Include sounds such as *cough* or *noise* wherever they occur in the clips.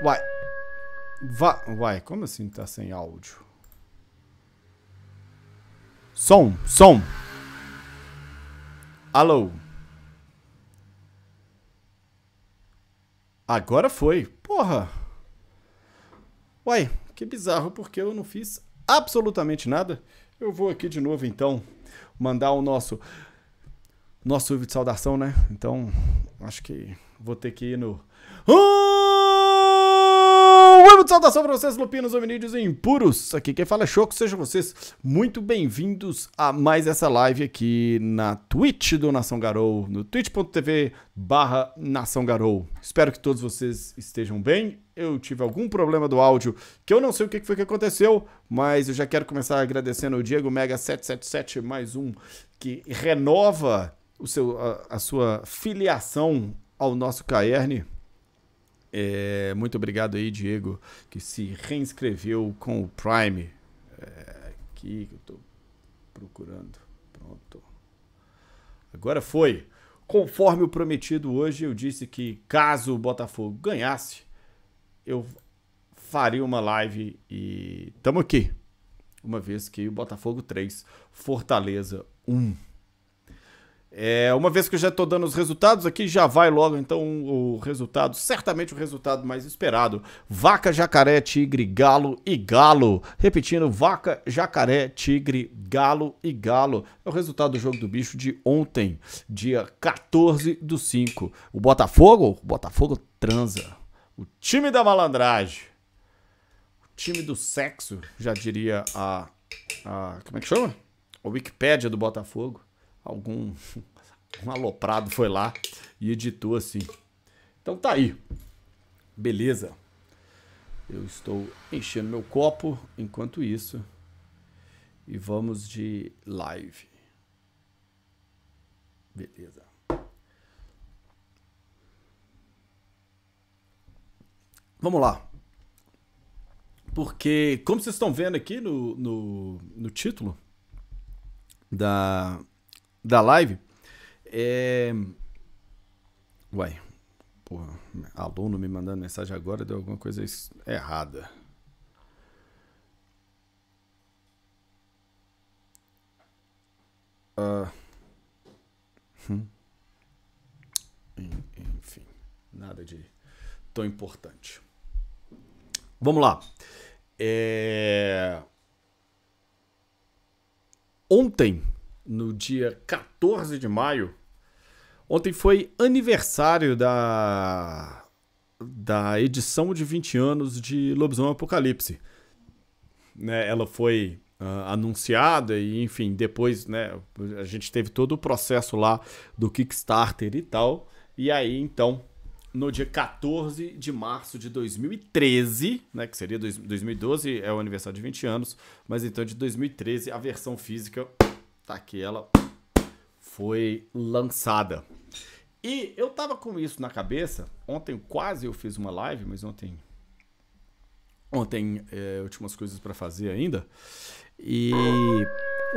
Uai. Va Uai, como assim tá sem áudio? Som, som. Alô. Agora foi. Porra. Uai, que bizarro, porque eu não fiz absolutamente nada. Eu vou aqui de novo, então, mandar o nosso nosso vídeo de saudação, né? Então, acho que vou ter que ir no... Um de saudação para vocês, lupinos, hominídeos e impuros. Aqui quem fala é Choco, sejam vocês muito bem-vindos a mais essa live aqui na Twitch do Nação Garou, no twitch.tv barra Nação Garou. Espero que todos vocês estejam bem. Eu tive algum problema do áudio que eu não sei o que foi que aconteceu, mas eu já quero começar agradecendo o Diego Mega 777, mais um que renova o seu, a, a sua filiação ao nosso Caerne. É, muito obrigado aí, Diego, que se reinscreveu com o Prime. É, aqui que eu tô procurando. Pronto. Agora foi. Conforme o prometido hoje, eu disse que caso o Botafogo ganhasse, eu faria uma live e tamo aqui. Uma vez que o Botafogo 3, Fortaleza 1. É, uma vez que eu já estou dando os resultados aqui, já vai logo então o resultado, certamente o resultado mais esperado. Vaca, jacaré, tigre, galo e galo. Repetindo, vaca, jacaré, tigre, galo e galo. É o resultado do jogo do bicho de ontem, dia 14 do 5. O Botafogo, o Botafogo transa. O time da malandragem. O time do sexo, já diria a, a como é que chama? A Wikipédia do Botafogo algum *laughs* um aloprado foi lá e editou assim. Então tá aí. Beleza. Eu estou enchendo meu copo enquanto isso. E vamos de live. Beleza. Vamos lá. Porque, como vocês estão vendo aqui no, no, no título da, da live. É... Uai, porra, aluno me mandando mensagem agora deu alguma coisa errada. Uh... Hum. Enfim, nada de tão importante. Vamos lá. É... Ontem no dia 14 de maio. Ontem foi aniversário da, da edição de 20 anos de Lobisomem Apocalipse. Né, ela foi uh, anunciada e, enfim, depois né, a gente teve todo o processo lá do Kickstarter e tal. E aí, então, no dia 14 de março de 2013, né, que seria 2012, é o aniversário de 20 anos, mas então de 2013 a versão física tá que ela foi lançada. E eu tava com isso na cabeça. Ontem quase eu fiz uma live, mas ontem ontem é, eu tinha umas coisas para fazer ainda. E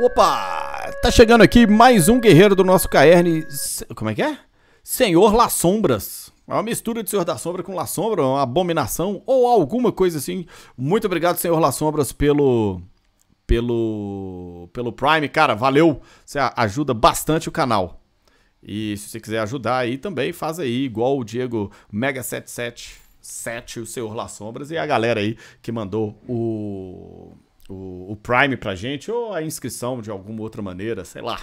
opa, tá chegando aqui mais um guerreiro do nosso Caerne. Como é que é? Senhor Las Sombras. É uma mistura de Senhor da Sombra com La Sombra, uma abominação ou alguma coisa assim. Muito obrigado, Senhor Las Sombras, pelo pelo, pelo Prime. Cara, valeu. Você ajuda bastante o canal. E se você quiser ajudar aí também, faz aí, igual o Diego Mega 777, o Senhor Las Sombras, e a galera aí que mandou o, o, o Prime pra gente, ou a inscrição de alguma outra maneira, sei lá.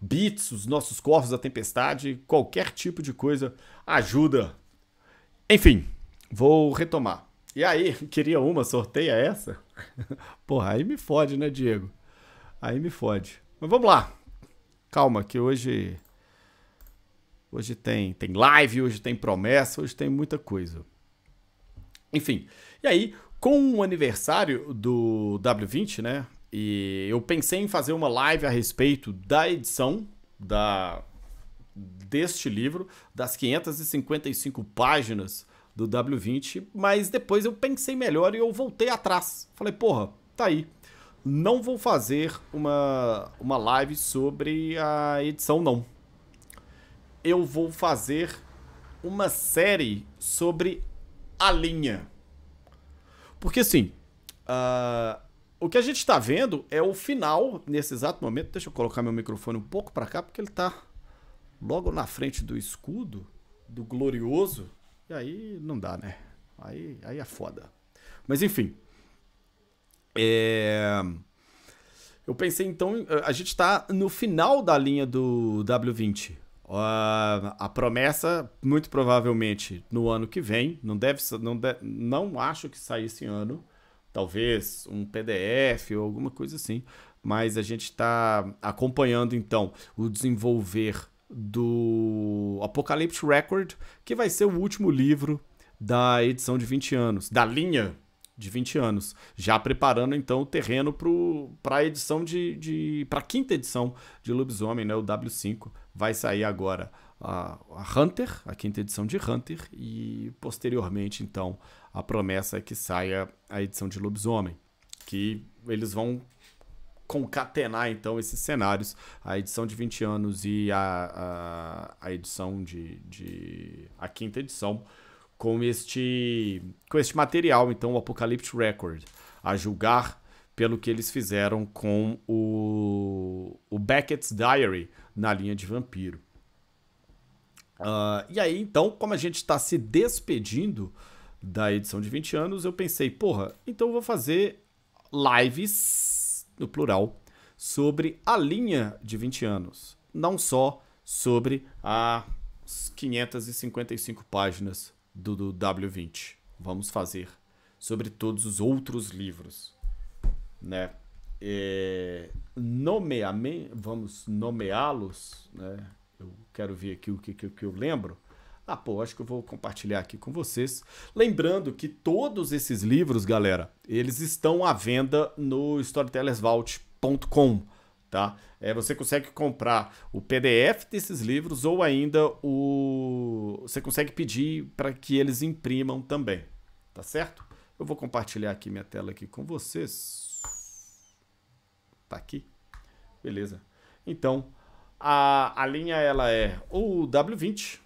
Bits, os nossos corvos da tempestade, qualquer tipo de coisa ajuda. Enfim, vou retomar. E aí, *laughs* queria uma, sorteia essa? *laughs* Porra, aí me fode, né, Diego? Aí me fode. Mas vamos lá. Calma, que hoje. Hoje tem, tem live, hoje tem promessa, hoje tem muita coisa. Enfim. E aí, com o aniversário do W20, né? E eu pensei em fazer uma live a respeito da edição da deste livro, das 555 páginas do W20, mas depois eu pensei melhor e eu voltei atrás. Falei, porra, tá aí. Não vou fazer uma, uma live sobre a edição, não. Eu vou fazer uma série sobre a linha. Porque assim, uh, o que a gente está vendo é o final, nesse exato momento. Deixa eu colocar meu microfone um pouco para cá, porque ele está logo na frente do escudo, do glorioso. E aí não dá, né? Aí, aí é foda. Mas enfim. É... Eu pensei então, a gente está no final da linha do W20. Uh, a promessa, muito provavelmente no ano que vem, não deve não, de, não acho que saia esse ano, talvez um PDF ou alguma coisa assim, mas a gente está acompanhando então o desenvolver do Apocalypse Record, que vai ser o último livro da edição de 20 anos, da linha de 20 anos, já preparando então o terreno para a edição de, de para a quinta edição de Lobisomem, né, o W5, vai sair agora a, a, Hunter, a quinta edição de Hunter e posteriormente então a promessa é que saia a edição de Lobisomem, que eles vão concatenar então esses cenários, a edição de 20 anos e a, a, a edição de, de a quinta edição com este, com este material, então, o Apocalypse Record, a julgar pelo que eles fizeram com o, o Beckett's Diary na linha de vampiro. Uh, e aí, então, como a gente está se despedindo da edição de 20 anos, eu pensei, porra, então eu vou fazer lives, no plural, sobre a linha de 20 anos, não só sobre as 555 páginas do, do W20. Vamos fazer sobre todos os outros livros, né? É, nomeame, vamos nomeá-los, né? Eu quero ver aqui o que, que, que eu lembro. Ah, pô, acho que eu vou compartilhar aqui com vocês. Lembrando que todos esses livros, galera, eles estão à venda no storytellersvault.com tá? É, você consegue comprar o PDF desses livros ou ainda o você consegue pedir para que eles imprimam também, tá certo? Eu vou compartilhar aqui minha tela aqui com vocês. Tá aqui. Beleza. Então, a, a linha ela é o W20.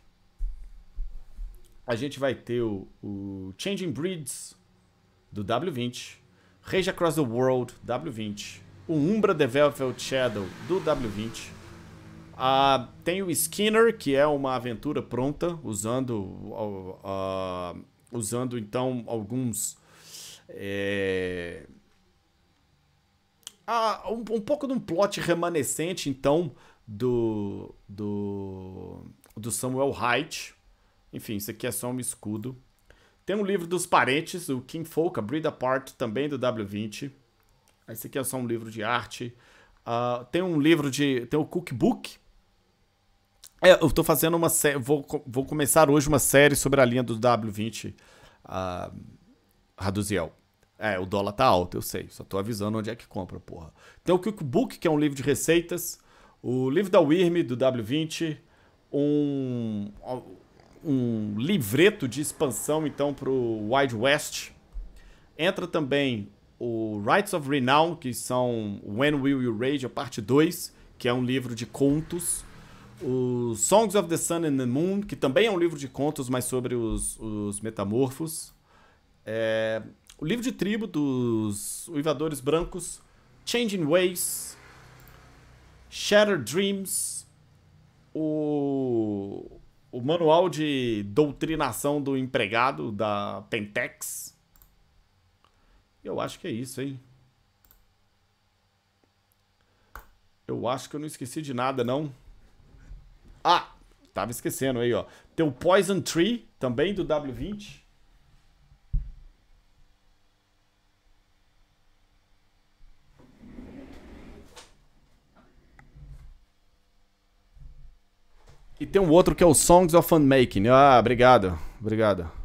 A gente vai ter o, o Changing Breeds do W20. Rage Across the World W20 o Umbra The Velvet Shadow do W20. Uh, tem o Skinner, que é uma aventura pronta, usando, usando então alguns. É, uh, um, um, pouco de um plot remanescente, então, do, do, do Samuel Height. Enfim, isso aqui é só um escudo. Tem um livro dos parentes, o King Folk, a Breed Apart, também do W20. Esse aqui é só um livro de arte. Uh, tem um livro de. Tem o cookbook. É, eu tô fazendo uma série. Vou, vou começar hoje uma série sobre a linha do W20 uh, Raduziel. É, o dólar tá alto, eu sei. Só tô avisando onde é que compra, porra. Tem o Cookbook, que é um livro de receitas. O livro da Wyrm, do W20. Um, um livreto de expansão, então, pro Wide West. Entra também o Rights of Renown, que são When Will You Rage, a parte 2, que é um livro de contos. O Songs of the Sun and the Moon, que também é um livro de contos, mas sobre os, os metamorfos. É, o livro de tribo dos uivadores brancos. Changing Ways. Shattered Dreams. O, o manual de doutrinação do empregado da Pentex eu acho que é isso, hein? Eu acho que eu não esqueci de nada, não. Ah, tava esquecendo aí, ó. Tem o Poison Tree, também do W20. E tem um outro que é o Songs of Unmaking. Ah, obrigado. Obrigado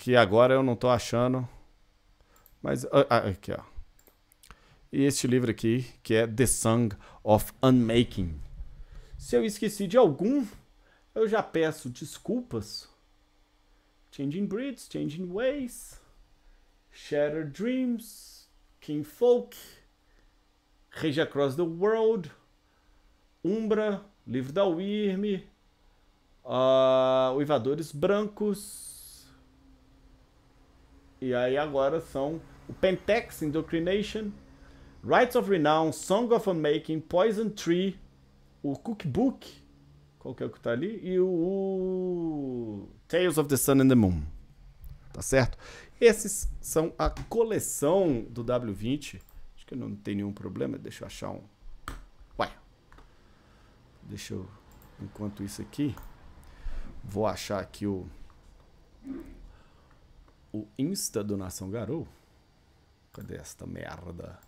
que agora eu não estou achando. Mas ah, ah, aqui, ó. E este livro aqui, que é The Song of Unmaking. Se eu esqueci de algum, eu já peço desculpas. Changing Breeds, Changing Ways, Shattered Dreams, King Folk, Rage Across the World, Umbra, Livro da Wyrm, uh, Uivadores Brancos, E aí agora são o Pentex Indoctrination, Rights of Renown, Song of Unmaking, Poison Tree, o Cookbook, qual que é o que tá ali? E o, o Tales of the Sun and the Moon. Tá certo? Esses são a coleção do W20. Acho que não tem nenhum problema. Deixa eu achar um. Deixa eu. Enquanto isso aqui. Vou achar aqui o. O Insta do Nação Garou. Cadê esta merda?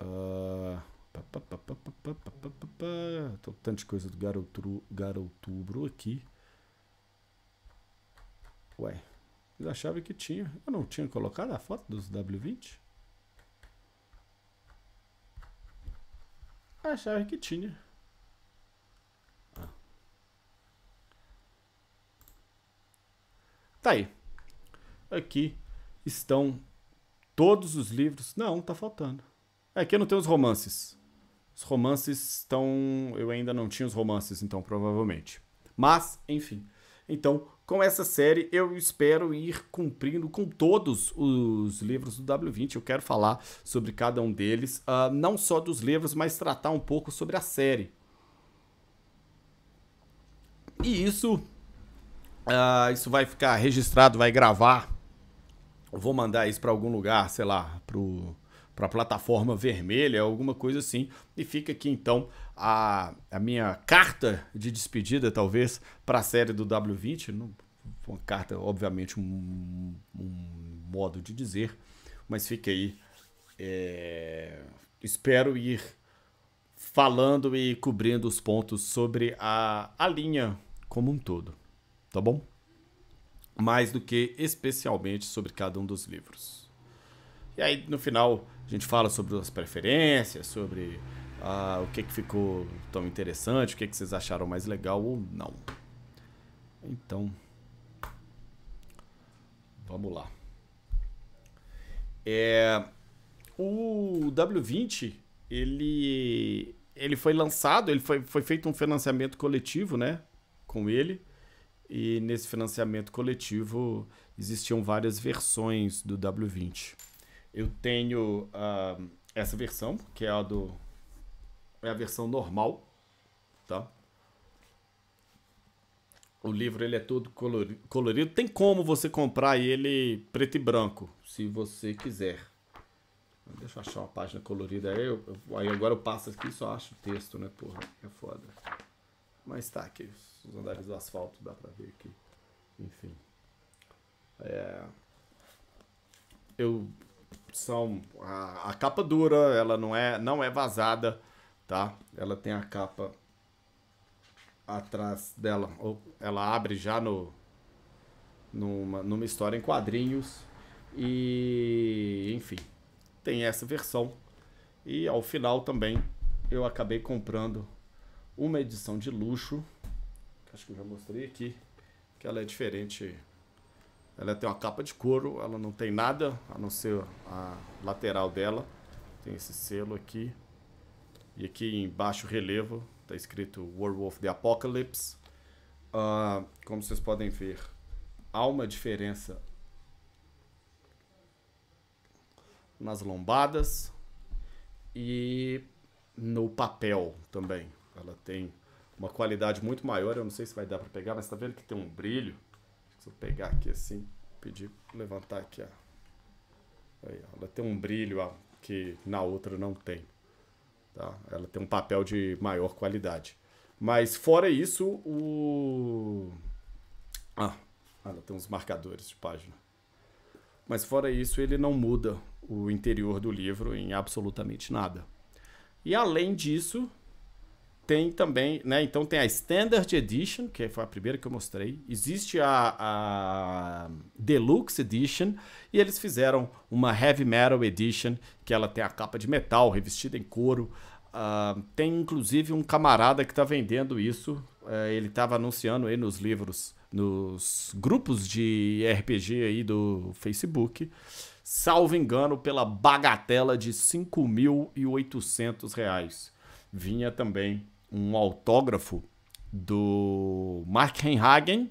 Uh, Tô tanto de coisa do garoto, garotubro aqui. Ué, eu achava que tinha. Eu não tinha colocado a foto dos W20? Achava que tinha. Ah. Tá aí. Aqui estão todos os livros. Não, tá faltando. É, aqui não tem os romances. Os romances estão. Eu ainda não tinha os romances, então, provavelmente. Mas, enfim. Então, com essa série, eu espero ir cumprindo com todos os livros do W20. Eu quero falar sobre cada um deles, uh, não só dos livros, mas tratar um pouco sobre a série. E isso, uh, isso vai ficar registrado, vai gravar. Eu vou mandar isso para algum lugar, sei lá, para a plataforma vermelha, alguma coisa assim. E fica aqui então a, a minha carta de despedida, talvez, para a série do W20. Não, uma carta, obviamente, um, um modo de dizer, mas fica aí. É, espero ir falando e cobrindo os pontos sobre a, a linha como um todo, tá bom? Mais do que especialmente sobre cada um dos livros. E aí, no final, a gente fala sobre as preferências, sobre ah, o que, que ficou tão interessante, o que, que vocês acharam mais legal ou não. Então, vamos lá. É, o W20, ele, ele foi lançado, ele foi, foi feito um financiamento coletivo, né, com ele. E nesse financiamento coletivo existiam várias versões do W20. Eu tenho uh, essa versão, que é a do. É a versão normal, tá? O livro ele é todo colorido. Tem como você comprar ele preto e branco, se você quiser. Deixa eu achar uma página colorida aí. Eu, aí agora eu passo aqui e só acho o texto, né? Porra, é foda. Mas tá aqui. Os andares do asfalto dá pra ver aqui. Enfim. É... Eu são a, a, capa dura, ela não é não é vazada, tá? Ela tem a capa atrás dela, ela abre já no numa, numa história em quadrinhos e enfim, tem essa versão. E ao final também eu acabei comprando uma edição de luxo, acho que eu já mostrei aqui, que ela é diferente ela tem uma capa de couro, ela não tem nada a não ser a lateral dela. Tem esse selo aqui. E aqui em baixo relevo está escrito Werewolf the Apocalypse. Uh, como vocês podem ver, há uma diferença nas lombadas e no papel também. Ela tem uma qualidade muito maior. Eu não sei se vai dar para pegar, mas está vendo que tem um brilho. Se eu pegar aqui assim, pedir levantar aqui, ó. Aí, ó, ela tem um brilho ó, que na outra não tem. Tá? Ela tem um papel de maior qualidade. Mas fora isso, o. Ah, ela tem uns marcadores de página. Mas fora isso, ele não muda o interior do livro em absolutamente nada. E além disso, tem também, né? Então tem a Standard Edition, que foi a primeira que eu mostrei. Existe a, a Deluxe Edition e eles fizeram uma Heavy Metal Edition, que ela tem a capa de metal revestida em couro. Uh, tem inclusive um camarada que está vendendo isso. Uh, ele estava anunciando aí nos livros, nos grupos de RPG aí do Facebook. Salvo engano, pela bagatela de R$ 5.800. Vinha também um autógrafo do Mark Henhagen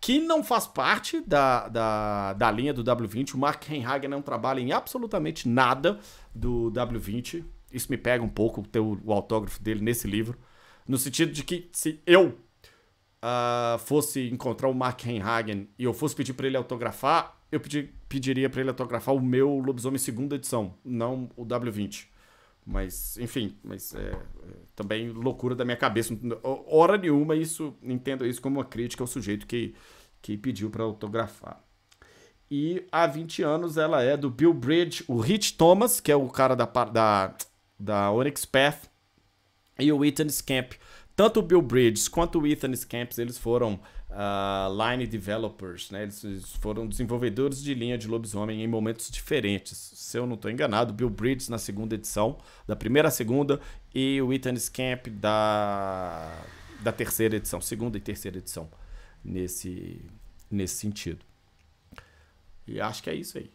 que não faz parte da, da, da linha do W20. O Mark Henhagen não trabalha em absolutamente nada do W20. Isso me pega um pouco, ter o, autógrafo dele nesse livro. No sentido de que se eu uh, fosse encontrar o Mark Henhagen e eu fosse pedir para ele autografar, eu pedi, pediria para ele autografar o meu Lobisomem segunda edição, não o W20. Mas, enfim, mas é, é, também loucura da minha cabeça. Hora nenhuma isso, entendo isso como uma crítica ao sujeito que, que pediu para autografar. E há 20 anos ela é do Bill Bridge, o Rich Thomas, que é o cara da, da, da Onyx Path, e o Ethan Scamp. Tanto o Bill Bridges quanto o Ethan Scamps, eles foram uh, line developers, né? Eles foram desenvolvedores de linha de lobisomem em momentos diferentes. Se eu não estou enganado, Bill Bridges na segunda edição, da primeira à segunda, e o Ethan Scamp da, da terceira edição, segunda e terceira edição, nesse, nesse sentido. E acho que é isso aí.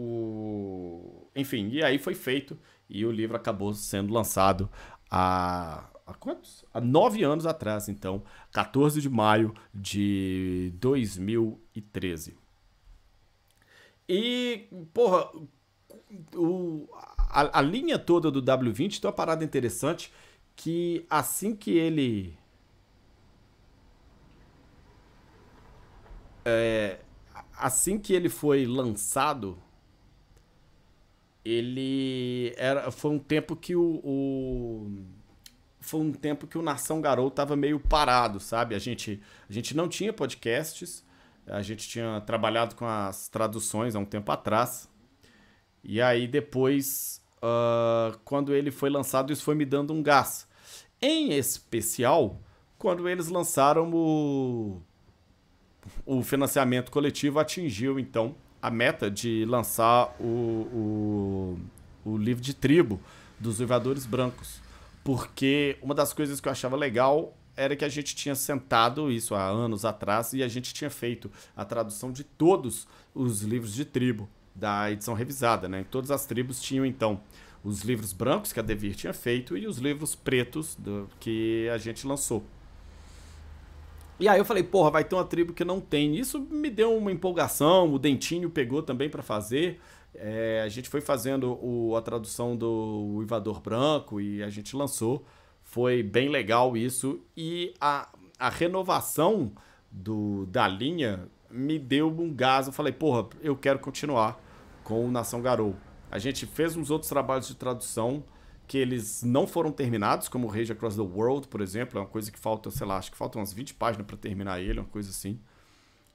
O... Enfim, e aí foi feito e o livro acabou sendo lançado há, há quantos? Há nove anos atrás, então, 14 de maio de 2013. E, porra, o, a, a linha toda do W20 tem uma parada interessante que assim que ele. É, assim que ele foi lançado, ele era foi um tempo que o, o foi um tempo que o Nação Garou tava meio parado, sabe? A gente a gente não tinha podcasts, a gente tinha trabalhado com as traduções há um tempo atrás. E aí depois, uh, quando ele foi lançado, isso foi me dando um gás. Em especial, quando eles lançaram o o financiamento coletivo atingiu então a meta de lançar o, o, o livro de tribo dos uivadores brancos. Porque uma das coisas que eu achava legal era que a gente tinha sentado isso há anos atrás e a gente tinha feito a tradução de todos os livros de tribo da edição revisada, né? Todas as tribos tinham então os livros brancos que a Devir tinha feito e os livros pretos do, que a gente lançou. E aí eu falei, porra, vai ter uma tribo que não tem. Isso me deu uma empolgação, o Dentinho pegou também para fazer. É, a gente foi fazendo o, a tradução do Uivador Branco e a gente lançou. Foi bem legal isso. E a, a renovação do, da linha me deu um gás. Eu falei, porra, eu quero continuar com o Nação Garou. A gente fez uns outros trabalhos de tradução que eles não foram terminados, como Rage Across the World, por exemplo, é uma coisa que falta, sei lá, acho que faltam umas 20 páginas para terminar ele, uma coisa assim.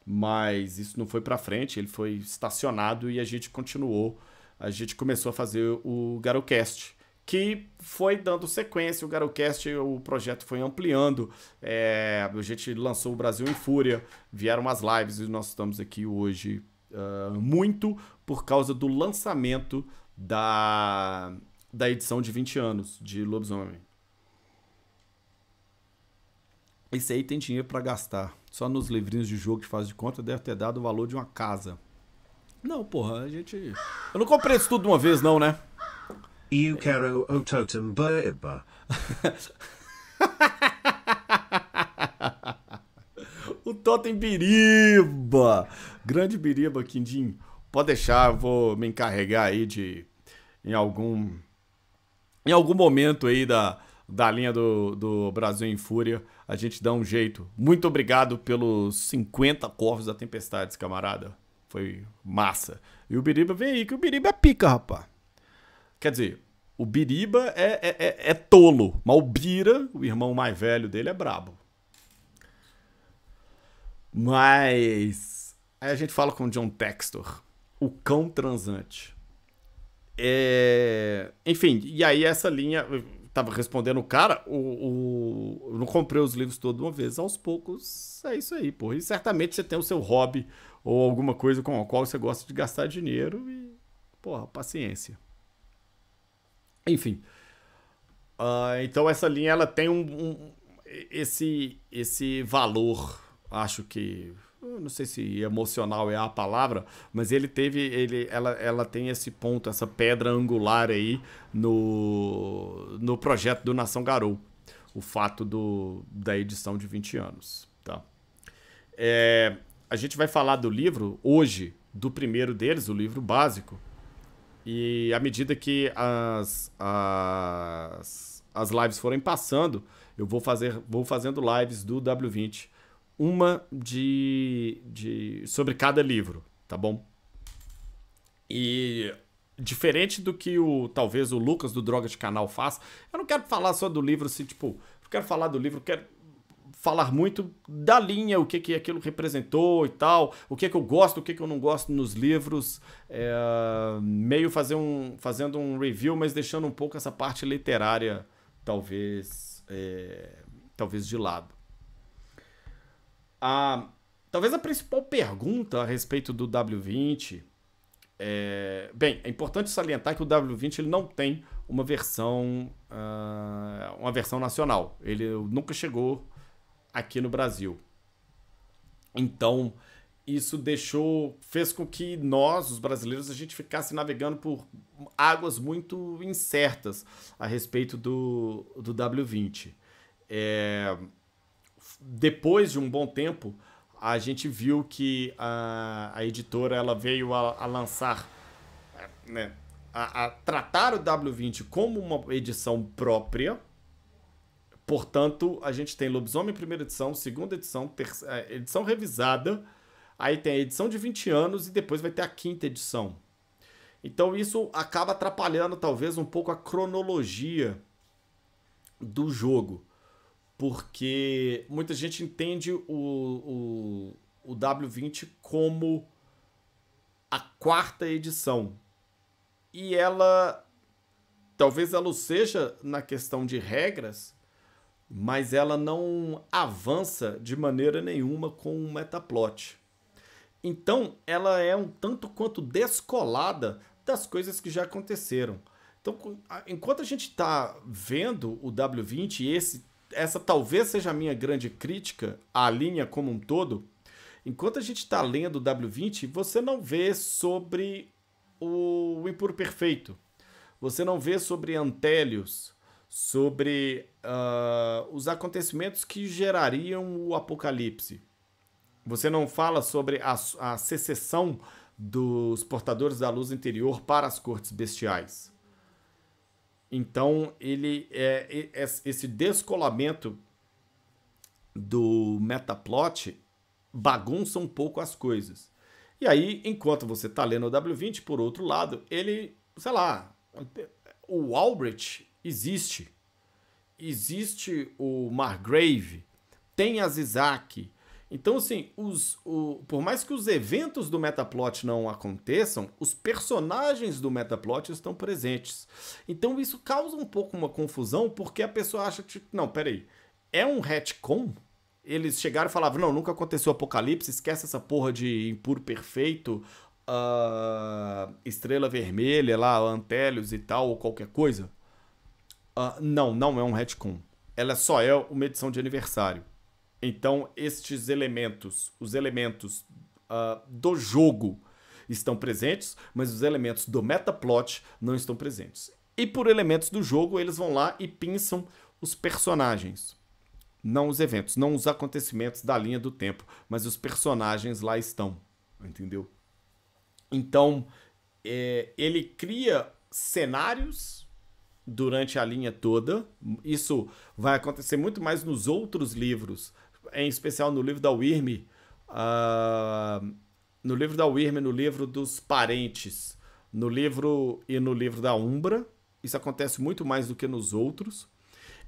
Mas isso não foi para frente, ele foi estacionado e a gente continuou. A gente começou a fazer o Garocast, que foi dando sequência. O Garocast, o projeto foi ampliando. É, a gente lançou o Brasil em Fúria, vieram as lives e nós estamos aqui hoje uh, muito por causa do lançamento da da edição de 20 anos de Lobisomem. Esse aí tem dinheiro para gastar. Só nos livrinhos de jogo que faz de conta deve ter dado o valor de uma casa. Não, porra, a gente. Eu não comprei isso tudo de uma vez, não, né? Eu quero o totem beba. *laughs* o totem biriba. Grande biriba, Quindim. Pode deixar, eu vou me encarregar aí de. Em algum em algum momento aí da, da linha do, do Brasil em Fúria, a gente dá um jeito. Muito obrigado pelos 50 corvos da Tempestades, camarada. Foi massa. E o Biriba vem aí, que o Biriba é pica, rapá. Quer dizer, o Biriba é, é, é, é tolo, mas o Bira, o irmão mais velho dele, é brabo. Mas. Aí a gente fala com o John Textor, o cão transante. É... Enfim, e aí essa linha. Tava respondendo o cara, o, o, eu não comprei os livros todos de uma vez. Aos poucos, é isso aí, pô. E certamente você tem o seu hobby ou alguma coisa com a qual você gosta de gastar dinheiro e, porra, paciência. Enfim. Uh, então essa linha ela tem um, um, esse esse valor, acho que não sei se emocional é a palavra, mas ele teve, ele, ela, ela tem esse ponto, essa pedra angular aí no, no projeto do Nação Garou, o fato do, da edição de 20 anos, tá? É, a gente vai falar do livro hoje, do primeiro deles, o livro básico. E à medida que as, as, as lives forem passando, eu vou, fazer, vou fazendo lives do W20. Uma de, de sobre cada livro, tá bom? E diferente do que o talvez o Lucas do Droga de Canal faz, eu não quero falar só do livro assim, tipo, eu quero falar do livro, quero falar muito da linha, o que que aquilo representou e tal, o que que eu gosto, o que que eu não gosto nos livros, é, meio fazer um, fazendo um review, mas deixando um pouco essa parte literária, talvez, é, talvez de lado. A, talvez a principal pergunta a respeito do W20 é, bem, é importante salientar que o W20 ele não tem uma versão, uh, uma versão nacional. Ele nunca chegou aqui no Brasil. Então, isso deixou, fez com que nós, os brasileiros, a gente ficasse navegando por águas muito incertas a respeito do, do W20. É, depois de um bom tempo, a gente viu que a, a editora ela veio a, a lançar, né, a, a, tratar o W20 como uma edição própria. Portanto, a gente tem Lobisomem primeira edição, segunda edição, terceira, é, edição revisada, aí tem a edição de 20 anos e depois vai ter a quinta edição. Então isso acaba atrapalhando talvez um pouco a cronologia do jogo porque muita gente entende o, o, o W20 como a quarta edição. E ela. Talvez ela seja na questão de regras, mas ela não avança de maneira nenhuma com o metaplot. Então, ela é um tanto quanto descolada das coisas que já aconteceram. Então, enquanto a gente está vendo o W20 e esse essa talvez seja a minha grande crítica à linha como um todo. Enquanto a gente está lendo o W20, você não vê sobre o Impuro Perfeito. Você não vê sobre Antélios, sobre uh, os acontecimentos que gerariam o apocalipse. Você não fala sobre a, a secessão dos portadores da luz interior para as cortes bestiais. Então, ele é, é esse descolamento do metaplot bagunça um pouco as coisas. E aí, enquanto você está lendo o W20, por outro lado, ele, sei lá, o Albrecht existe. Existe o Margrave, tem a Zizak, então, assim, os, o, por mais que os eventos do Metaplot não aconteçam, os personagens do Metaplot estão presentes. Então, isso causa um pouco uma confusão, porque a pessoa acha que, não, peraí, é um retcon? Eles chegaram e falavam, não, nunca aconteceu apocalipse, esquece essa porra de impuro perfeito, uh, estrela vermelha lá, Antélios e tal, ou qualquer coisa. Uh, não, não é um retcon. Ela só é uma edição de aniversário. Então, estes elementos, os elementos uh, do jogo estão presentes, mas os elementos do metaplot não estão presentes. E por elementos do jogo, eles vão lá e pinçam os personagens. Não os eventos, não os acontecimentos da linha do tempo, mas os personagens lá estão. Entendeu? Então, é, ele cria cenários durante a linha toda. Isso vai acontecer muito mais nos outros livros em especial no livro da Wyrm, uh, no livro da Wyrm, no livro dos parentes, no livro e no livro da Umbra, isso acontece muito mais do que nos outros,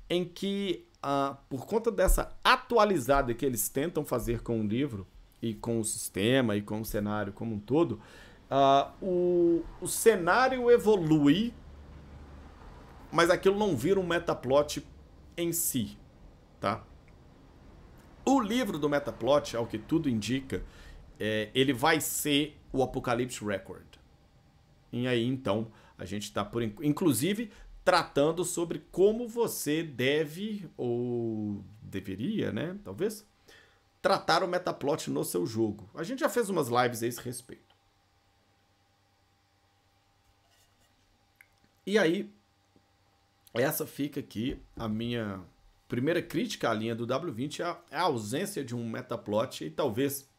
em que, uh, por conta dessa atualizada que eles tentam fazer com o livro, e com o sistema, e com o cenário como um todo, uh, o, o cenário evolui, mas aquilo não vira um metaplot em si, tá? O livro do Metaplot, ao que tudo indica, é, ele vai ser o Apocalypse Record. E aí, então, a gente está, por inclusive, tratando sobre como você deve, ou deveria, né? Talvez, tratar o Metaplot no seu jogo. A gente já fez umas lives a esse respeito. E aí, essa fica aqui a minha primeira crítica à linha do W20 é a, é a ausência de um metaplot e talvez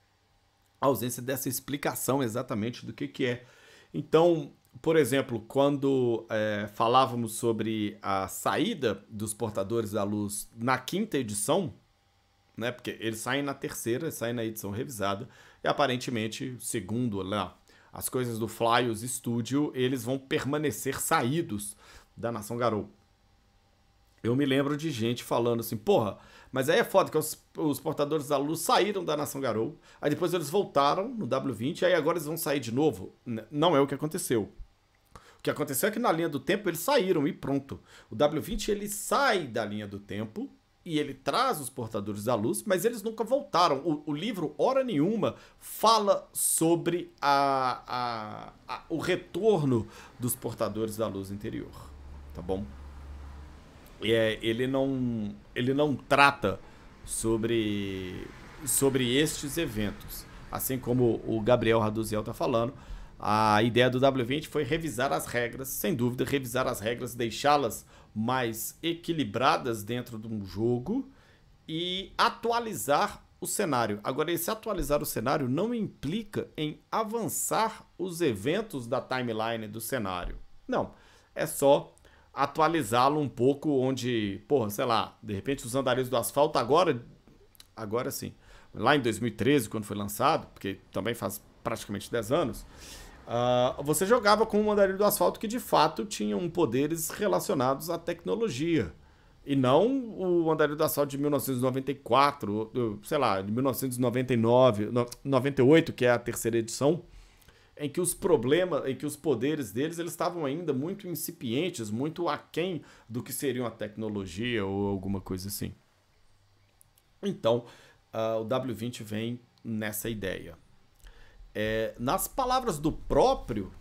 a ausência dessa explicação exatamente do que, que é. Então, por exemplo, quando é, falávamos sobre a saída dos portadores da luz na quinta edição, né? Porque eles saem na terceira, saem na edição revisada, e aparentemente, segundo lá, as coisas do Flyos Studio, eles vão permanecer saídos da Nação Garou. Eu me lembro de gente falando assim, porra, mas aí é foda que os, os, portadores da luz saíram da Nação Garou, aí depois eles voltaram no W20, aí agora eles vão sair de novo. Não é o que aconteceu. O que aconteceu é que na linha do tempo eles saíram e pronto. O W20 ele sai da linha do tempo e ele traz os portadores da luz, mas eles nunca voltaram. O, o livro, hora nenhuma, fala sobre a, a, a, o retorno dos portadores da luz interior. Tá bom? É, ele, não, ele não trata sobre, sobre estes eventos. Assim como o Gabriel Raduziel está falando, a ideia do W20 foi revisar as regras, sem dúvida, revisar as regras, deixá-las mais equilibradas dentro de um jogo e atualizar o cenário. Agora, esse atualizar o cenário não implica em avançar os eventos da timeline do cenário. Não. É só atualizá-lo um pouco, onde, porra, sei lá, de repente os andarilhos do asfalto agora, agora sim, lá em 2013, quando foi lançado, porque também faz praticamente 10 anos, Uh, você jogava com um andarilho do asfalto que de fato tinham poderes relacionados à tecnologia. E não o andarilho do asfalto de 1994, sei lá, de 1999, 98, que é a terceira edição, em que os problemas, em que os poderes deles eles estavam ainda muito incipientes, muito aquém do que seriam a tecnologia ou alguma coisa assim. Então, uh, o W20 vem nessa ideia. É, nas palavras do próprio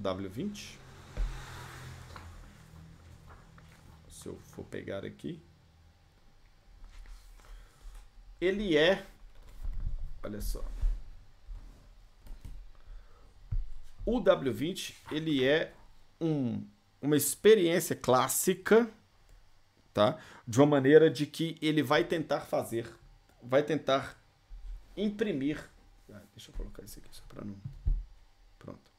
W20, se eu for pegar aqui, ele é, olha só, o W20 ele é um, uma experiência clássica, tá? De uma maneira de que ele vai tentar fazer, vai tentar imprimir ah, deixa eu colocar isso aqui só para não. Pronto.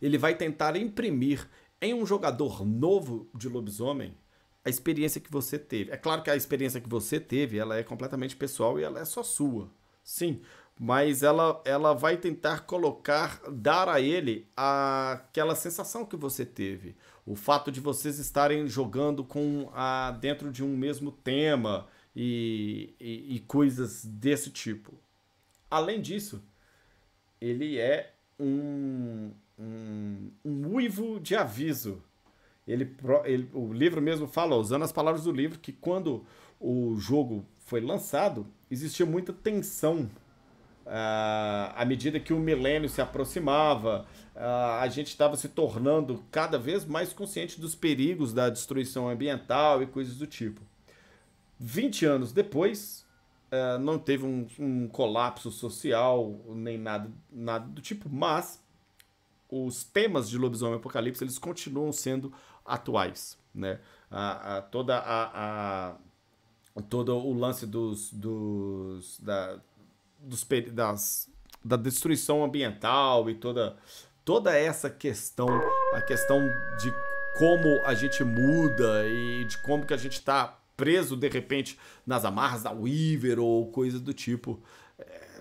Ele vai tentar imprimir em um jogador novo de lobisomem a experiência que você teve. É claro que a experiência que você teve, ela é completamente pessoal e ela é só sua. Sim, mas ela, ela vai tentar colocar, dar a ele a, aquela sensação que você teve. O fato de vocês estarem jogando com a, dentro de um mesmo tema e, e, e coisas desse tipo. Além disso, ele é um, um, um uivo de aviso. Ele, ele, o livro mesmo fala, usando as palavras do livro, que quando o jogo foi lançado, existia muita tensão à medida que o milênio se aproximava, uh, a gente estava se tornando cada vez mais consciente dos perigos da destruição ambiental e coisas do tipo. 20 anos depois, é, não teve um, um, colapso social nem nada, nada do tipo, mas os temas de lobisomem apocalipse eles continuam sendo atuais, né? A, a, toda a, a, todo o lance dos, dos da, dos das, da destruição ambiental e toda toda essa questão, a questão de como a gente muda e de como que a gente está preso de repente nas amarras da Weaver ou coisas do tipo. É,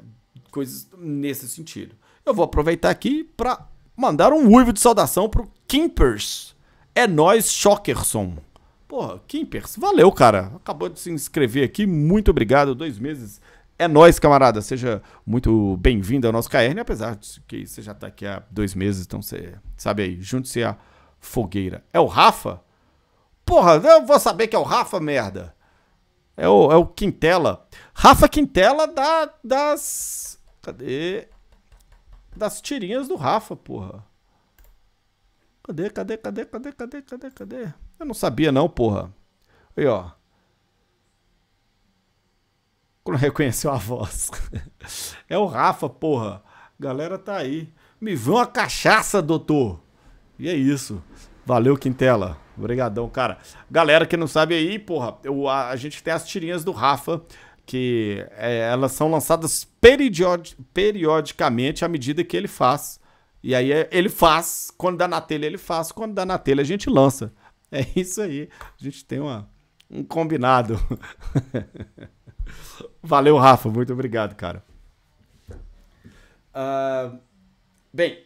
coisas nesse sentido. Eu vou aproveitar aqui para mandar um uivo de saudação pro Kimpers. É nós, Shockerson. Porra, Kimpers, valeu, cara. Acabou de se inscrever aqui, muito obrigado. Dois meses. É nós, camarada. Seja muito bem-vindo ao nosso KR, apesar de que você já tá aqui há dois meses, então você sabe aí, junte-se à fogueira. É o Rafa? Porra, eu vou saber que é o Rafa, merda. É o, é o Quintela. Rafa Quintela da, das. Cadê? Das tirinhas do Rafa, porra. Cadê, cadê, cadê, cadê, cadê, cadê, cadê? Eu não sabia, não, porra. Aí, ó. Quando reconheceu a voz. *laughs* é o Rafa, porra. Galera tá aí. Me vê uma cachaça, doutor. E é isso. Valeu, Quintela. Obrigadão, cara. Galera que não sabe aí, porra, eu, a, a gente tem as tirinhas do Rafa, que é, elas são lançadas periodi periodicamente à medida que ele faz. E aí é, ele faz, quando dá na telha ele faz, quando dá na telha a gente lança. É isso aí. A gente tem uma, um combinado. *laughs* Valeu, Rafa. Muito obrigado, cara. Uh, bem,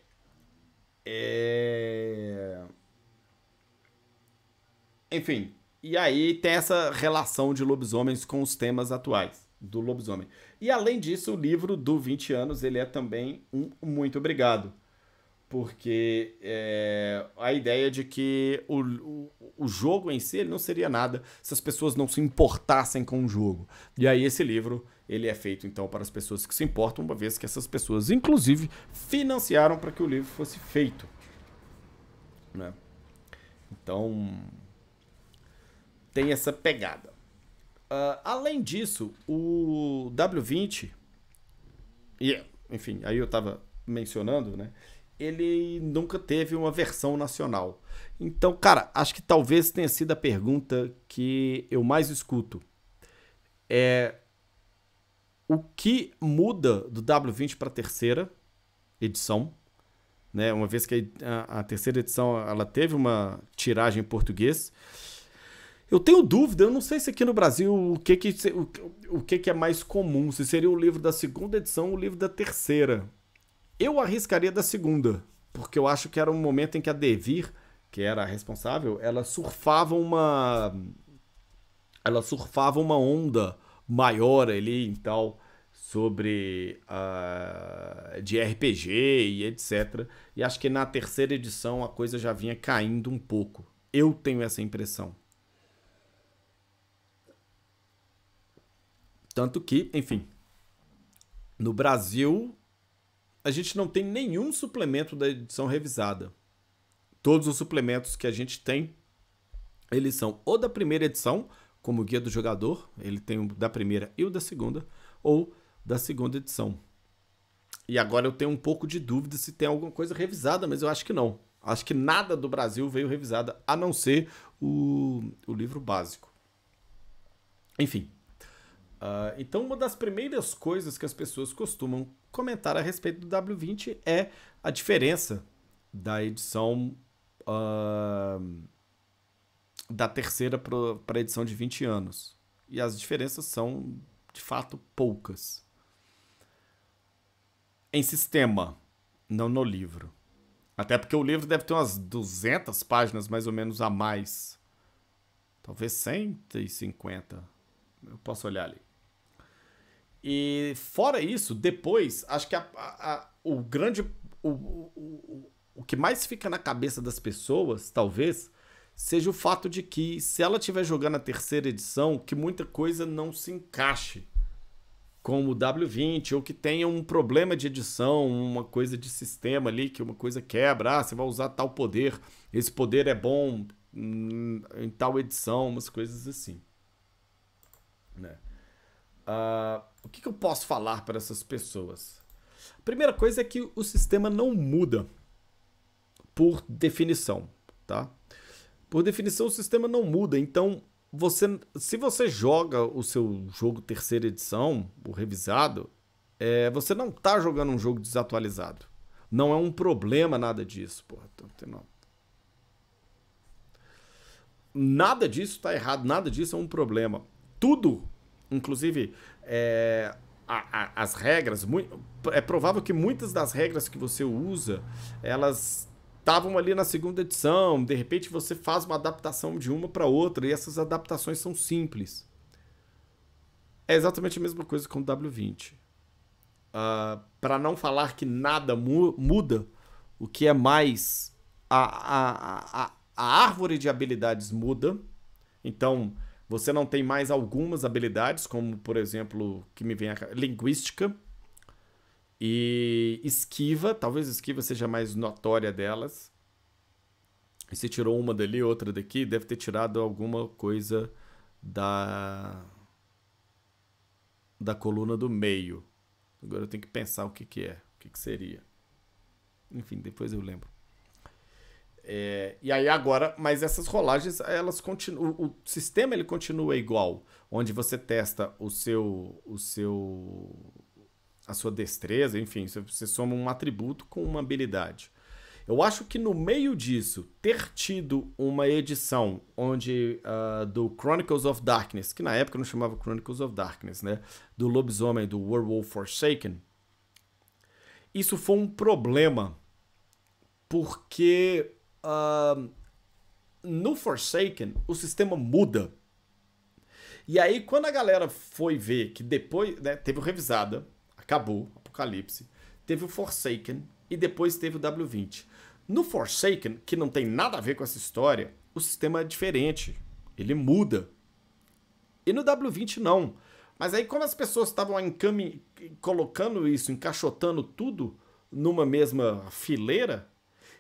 é... Enfim, e aí tem essa relação de lobisomens com os temas atuais do lobisomem. E além disso, o livro do 20 anos, ele é também um muito obrigado. Porque é, a ideia de que o, o, o, jogo em si ele não seria nada se as pessoas não se importassem com o jogo. E aí esse livro ele é feito então para as pessoas que se importam, uma vez que essas pessoas, inclusive, financiaram para que o livro fosse feito. Né? Então, tem essa pegada. Uh, além disso, o W20, e, enfim, aí eu estava mencionando, né? Ele nunca teve uma versão nacional. Então, cara, acho que talvez tenha sido a pergunta que eu mais escuto. É o que muda do W20 para a terceira edição, né? Uma vez que a, a, terceira edição ela teve uma tiragem em português eu tenho dúvida, eu não sei se aqui no Brasil o que, que, o, o que, que é mais comum, se seria o livro da segunda edição ou o livro da terceira. Eu arriscaria da segunda, porque eu acho que era um momento em que a Devir, que era a responsável, ela surfava uma. Ela surfava uma onda maior ali e tal sobre uh, de RPG e etc. E acho que na terceira edição a coisa já vinha caindo um pouco. Eu tenho essa impressão. Tanto que, enfim, no Brasil a gente não tem nenhum suplemento da edição revisada. Todos os suplementos que a gente tem, eles são ou da primeira edição, como guia do jogador, ele tem o da primeira e o da segunda, ou da segunda edição. E agora eu tenho um pouco de dúvida se tem alguma coisa revisada, mas eu acho que não. Acho que nada do Brasil veio revisada, a não ser o, o livro básico. Enfim, Uh, então, uma das primeiras coisas que as pessoas costumam comentar a respeito do W20 é a diferença da edição uh, da terceira para a edição de 20 anos. E as diferenças são, de fato, poucas. Em sistema, não no livro. Até porque o livro deve ter umas 200 páginas, mais ou menos, a mais. Talvez 150. Eu posso olhar ali. E fora isso, depois, acho que a, a, o grande. O, o, o que mais fica na cabeça das pessoas, talvez, seja o fato de que, se ela estiver jogando a terceira edição, que muita coisa não se encaixe com o W20, ou que tenha um problema de edição, uma coisa de sistema ali, que uma coisa quebra, ah, você vai usar tal poder, esse poder é bom em tal edição, umas coisas assim. Né? Uh, o que, que eu posso falar para essas pessoas? A primeira coisa é que o sistema não muda por definição, tá? Por definição, o sistema não muda. Então, você, se você joga o seu jogo terceira edição, o revisado, é, você não está jogando um jogo desatualizado. Não é um problema nada disso, porra. Nada disso está errado, nada disso é um problema. Tudo Inclusive, é, a, a, as regras, muito, é provável que muitas das regras que você usa, elas estavam ali na segunda edição, de repente você faz uma adaptação de uma para outra e essas adaptações são simples. É exatamente a mesma coisa com o W20. Uh, ah, para não falar que nada mu muda, o que é mais a, a, a, a árvore de habilidades muda. Então, você não tem mais algumas habilidades, como por exemplo, que me vem a linguística e esquiva, talvez esquiva seja mais notória delas. E você tirou uma dali, outra daqui, deve ter tirado alguma coisa da da coluna do meio. Agora eu tenho que pensar o que, que é, o que, que seria. Enfim, depois eu lembro. É, e aí agora, mas essas rolagens, elas continuam, o, sistema ele continua igual, onde você testa o seu, o seu, a sua destreza, enfim, você soma um atributo com uma habilidade. Eu acho que no meio disso, ter tido uma edição onde uh, do Chronicles of Darkness, que na época não chamava Chronicles of Darkness, né, do lobisomem do Werewolf Forsaken, isso foi um problema porque no Forsaken o sistema muda. E aí, quando a galera foi ver que depois né, teve o Revisada, acabou, Apocalipse, teve o Forsaken e depois teve o W20. No Forsaken, que não tem nada a ver com essa história, o sistema é diferente. Ele muda. E no W20 não. Mas aí, como as pessoas estavam colocando isso, encaixotando tudo numa mesma fileira,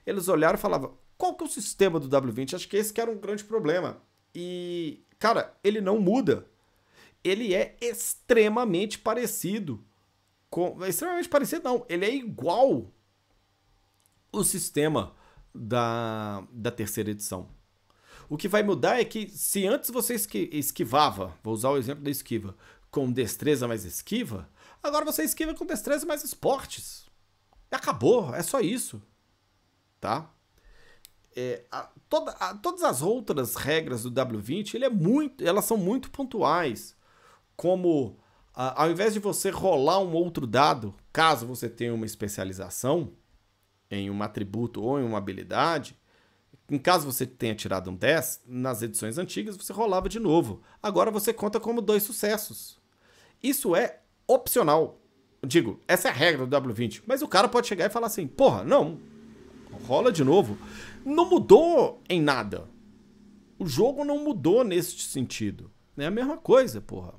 eles olharam e falavam: qual que é o sistema do W20? Acho que esse que era um grande problema. E, cara, ele não muda. Ele é extremamente parecido. Com, extremamente parecido, não. Ele é igual o sistema da, da terceira edição. O que vai mudar é que se antes você esquivava, vou usar o exemplo da esquiva, com destreza mais esquiva, agora você esquiva com destreza mais esportes. Acabou, é só isso. Tá? É, a, toda, a, todas as outras regras do W20 ele é muito, elas são muito pontuais. Como a, ao invés de você rolar um outro dado, caso você tenha uma especialização em um atributo ou em uma habilidade, em caso você tenha tirado um 10, nas edições antigas você rolava de novo. Agora você conta como dois sucessos. Isso é opcional. Digo, essa é a regra do W20. Mas o cara pode chegar e falar assim: porra, não, rola de novo não mudou em nada. O jogo não mudou nesse sentido. É a mesma coisa, porra.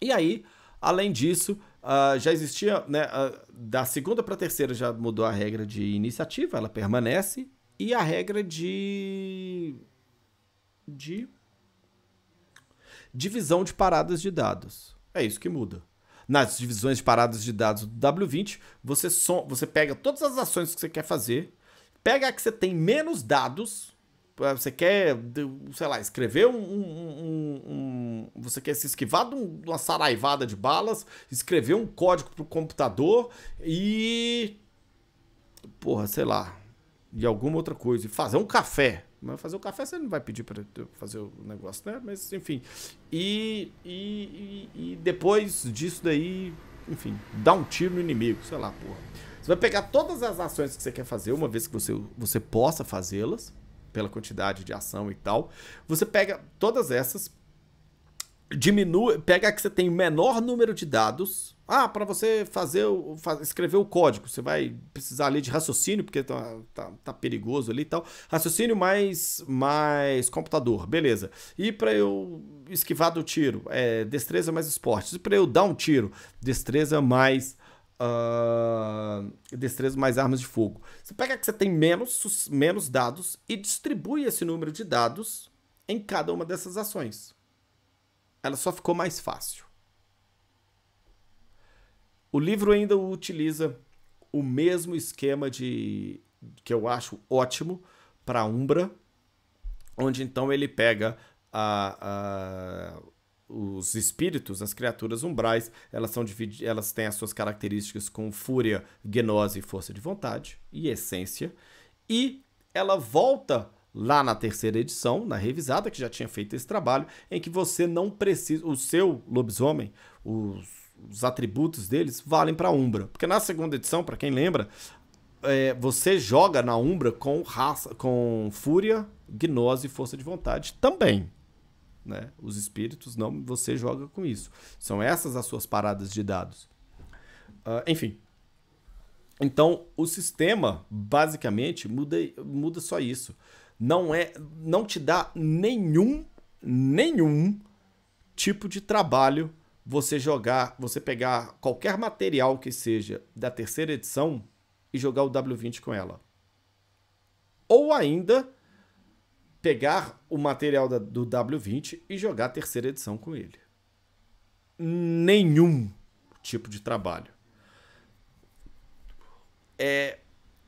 E aí, além disso, uh, já existia, né, uh, da segunda para terceira já mudou a regra de iniciativa, ela permanece, e a regra de de divisão de paradas de dados. É isso que muda. Nas divisões de paradas de dados do W20, você, você pega todas as ações que você quer fazer Pega a que você tem menos dados. Você quer, sei lá, escrever um. um, um, um você quer se esquivar de uma saraivada de balas, escrever um código pro computador e. Porra, sei lá. E alguma outra coisa. E fazer um café. Mas fazer o café você não vai pedir para fazer o negócio, né? Mas enfim. E, e, e, e depois disso daí, enfim, dá um tiro no inimigo, sei lá, porra. Você vai pegar todas as ações que você quer fazer, uma vez que você, você possa fazê-las, pela quantidade de ação e tal. Você pega todas essas, diminui, pega a que você tem menor número de dados. Ah, para você fazer o, escrever o código, você vai precisar ali de raciocínio, porque tá, tá, tá perigoso ali e tal. Raciocínio mais, mais computador, beleza. E para eu esquivar do tiro, é destreza mais esportes. E para eu dar um tiro, destreza mais uh, destreza mais armas de fogo. Você pega que você tem menos, menos dados e distribui esse número de dados em cada uma dessas ações. Ela só ficou mais fácil. O livro ainda utiliza o mesmo esquema de que eu acho ótimo para Umbra, onde então ele pega a, a os espíritos, as criaturas umbrais, elas são elas têm as suas características com fúria, gnose e força de vontade e essência. E ela volta lá na terceira edição, na revisada que já tinha feito esse trabalho, em que você não precisa, o seu lobisomem, os, os atributos deles valem para Umbra, porque na segunda edição, para quem lembra, é, você joga na Umbra com raça, com fúria, gnose e força de vontade também né? Os espíritos não, você joga com isso. São essas as suas paradas de dados. Uh, enfim. Então, o sistema basicamente muda, muda só isso. Não é, não te dá nenhum, nenhum tipo de trabalho você jogar, você pegar qualquer material que seja da terceira edição e jogar o W20 com ela. Ou ainda pegar o material da, do W20 e jogar a terceira edição com ele. Nenhum tipo de trabalho. É,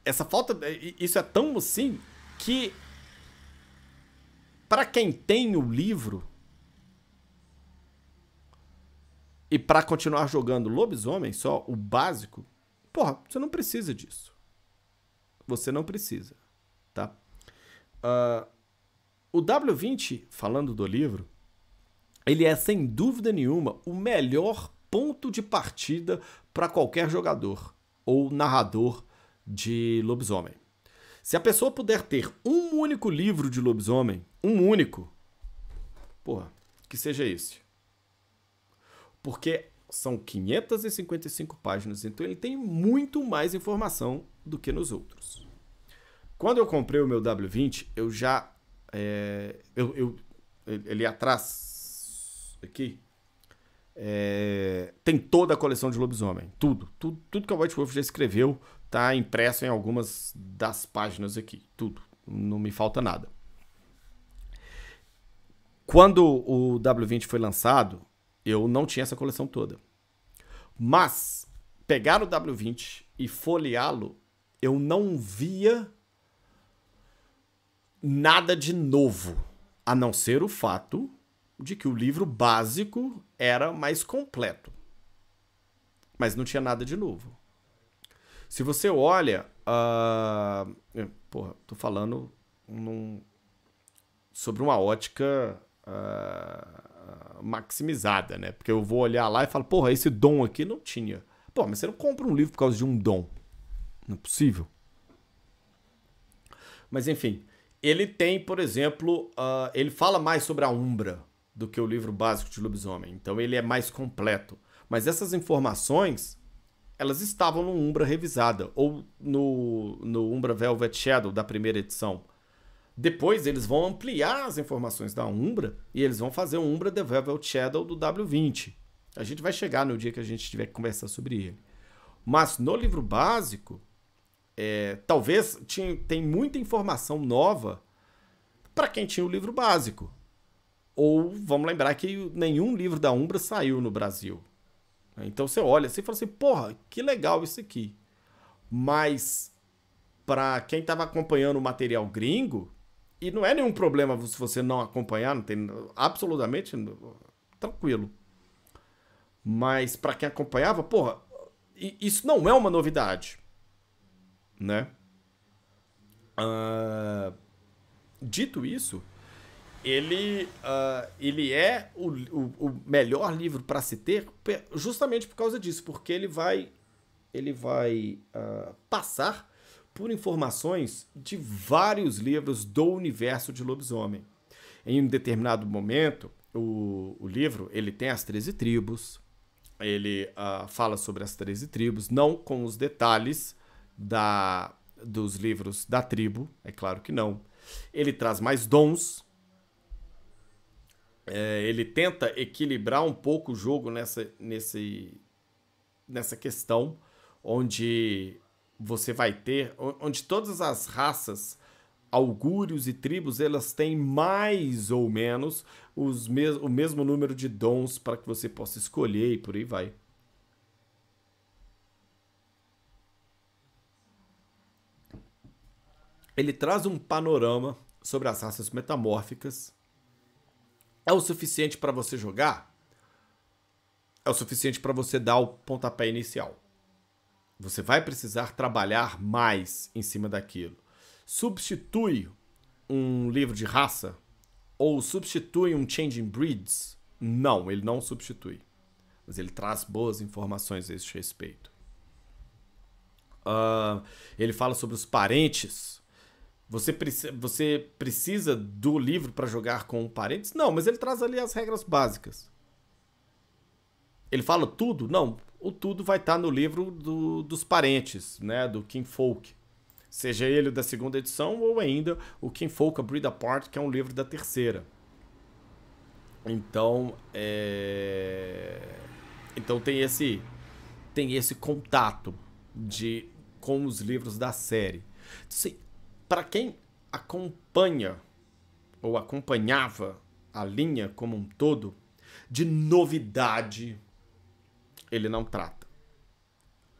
essa falta. Isso é tão assim que. Para quem tem o livro. E para continuar jogando lobisomem, só o básico. Porra, você não precisa disso. Você não precisa. Tá? Uh, o W20, falando do livro, ele é sem dúvida nenhuma o melhor ponto de partida para qualquer jogador ou narrador de lobisomem. Se a pessoa puder ter um único livro de lobisomem, um único, porra, que seja esse. Porque são 555 páginas, então ele tem muito mais informação do que nos outros. Quando eu comprei o meu W20, eu já. É, eu, eu, ele atrás, aqui, é, tem toda a coleção de lobisomem. Tudo. Tudo, tudo que a White Wolf já escreveu está impresso em algumas das páginas aqui. Tudo. Não me falta nada. Quando o W20 foi lançado, eu não tinha essa coleção toda. Mas pegar o W20 e folheá-lo, eu não via nada de novo, a não ser o fato de que o livro básico era mais completo. Mas não tinha nada de novo. Se você olha. Uh, porra, tô falando num, sobre uma ótica uh, maximizada, né? Porque eu vou olhar lá e falo, porra, esse dom aqui não tinha. Pô, mas você não compra um livro por causa de um dom. Não é possível. Mas enfim, ele tem, por exemplo, uh, ele fala mais sobre a Umbra do que o livro básico de lobisomem. Então ele é mais completo. Mas essas informações, elas estavam no Umbra revisada ou no, no Umbra Velvet Shadow da primeira edição. Depois eles vão ampliar as informações da Umbra e eles vão fazer o Umbra The Velvet Shadow do W20. A gente vai chegar no dia que a gente tiver que conversar sobre ele. Mas no livro básico, é, talvez tinha, tem muita informação nova para quem tinha o livro básico. Ou vamos lembrar que nenhum livro da Umbra saiu no Brasil. Então você olha assim e fala assim: porra, que legal isso aqui. Mas para quem estava acompanhando o material gringo, e não é nenhum problema se você não acompanhar, não tem absolutamente tranquilo. Mas para quem acompanhava, porra, isso não é uma novidade, né? Uh, dito isso, ele, uh, ele é o, o, o melhor livro para se ter justamente por causa disso, porque ele vai, ele vai uh, passar por informações de vários livros do universo de lobisomem. Em um determinado momento, o, o livro ele tem as 13 tribos, ele uh, fala sobre as 13 tribos, não com os detalhes da, dos livros da tribo, é claro que não. Ele traz mais dons, é, ele tenta equilibrar um pouco o jogo nessa, nesse, nessa questão, onde você vai ter, onde todas as raças, augúrios e tribos, elas têm mais ou menos os mes o mesmo número de dons para que você possa escolher e por aí vai. Ele traz um panorama sobre as raças metamórficas é o suficiente para você jogar? É o suficiente para você dar o pontapé inicial. Você vai precisar trabalhar mais em cima daquilo. Substitui um livro de raça? Ou substitui um Changing Breeds? Não, ele não substitui. Mas ele traz boas informações a esse respeito. Uh, ele fala sobre os parentes você, preci você precisa do livro para jogar com parentes? Não, mas ele traz ali as regras básicas. Ele fala tudo? Não, o tudo vai estar tá no livro do, dos parentes, né, do King Folk. Seja ele da segunda edição ou ainda o King Folk A Breed Apart, que é um livro da terceira. Então, é... então tem esse tem esse contato de com os livros da série. Assim, para quem acompanha ou acompanhava a linha como um todo, de novidade ele não trata.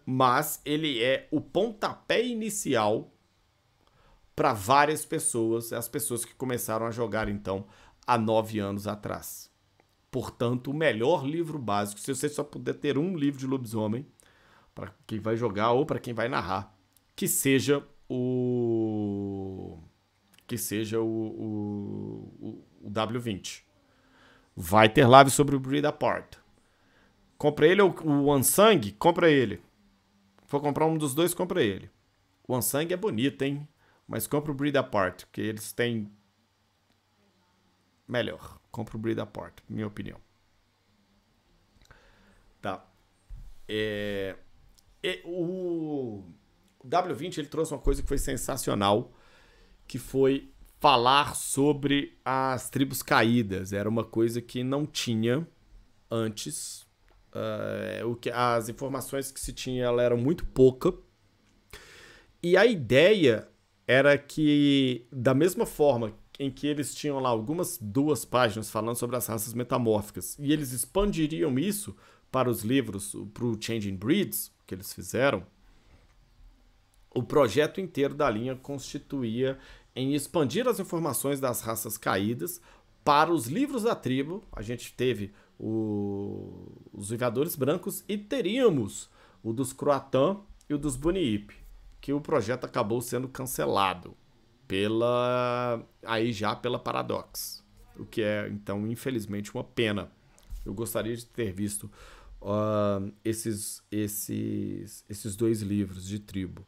mas ele é o pontapé inicial para várias pessoas, as pessoas que começaram a jogar então há nove anos atrás. Portanto, o melhor livro básico, se você só puder ter um livro de lobisomem, para quem vai jogar ou para quem vai narrar, que seja o. que seja o, o, o W20. Vai ter live sobre o Breed Apart. Compra ele ou o Unsung? Compra ele. For comprar um dos dois, compra ele. O Unsung é bonito, hein? Mas compra o Breed Apart, porque eles têm. Melhor. Compra o Breed Apart, minha opinião. Tá. É... o... o W20 ele trouxe uma coisa que foi sensacional, que foi falar sobre as tribos caídas. Era uma coisa que não tinha antes. Uh, o que, as informações que se tinha ela eram muito pouca. E a ideia era que, da mesma forma em que eles tinham lá algumas duas páginas falando sobre as raças metamórficas, e eles expandiriam isso para os livros, para o Changing Breeds, que eles fizeram, o projeto inteiro da linha constituía em expandir as informações das raças caídas para os livros da tribo. A gente teve o, os Vingadores Brancos e teríamos o dos Croatan e o dos Buniip, que o projeto acabou sendo cancelado pela aí já pela Paradox, o que é então infelizmente uma pena. Eu gostaria de ter visto uh, esses esses esses dois livros de tribo.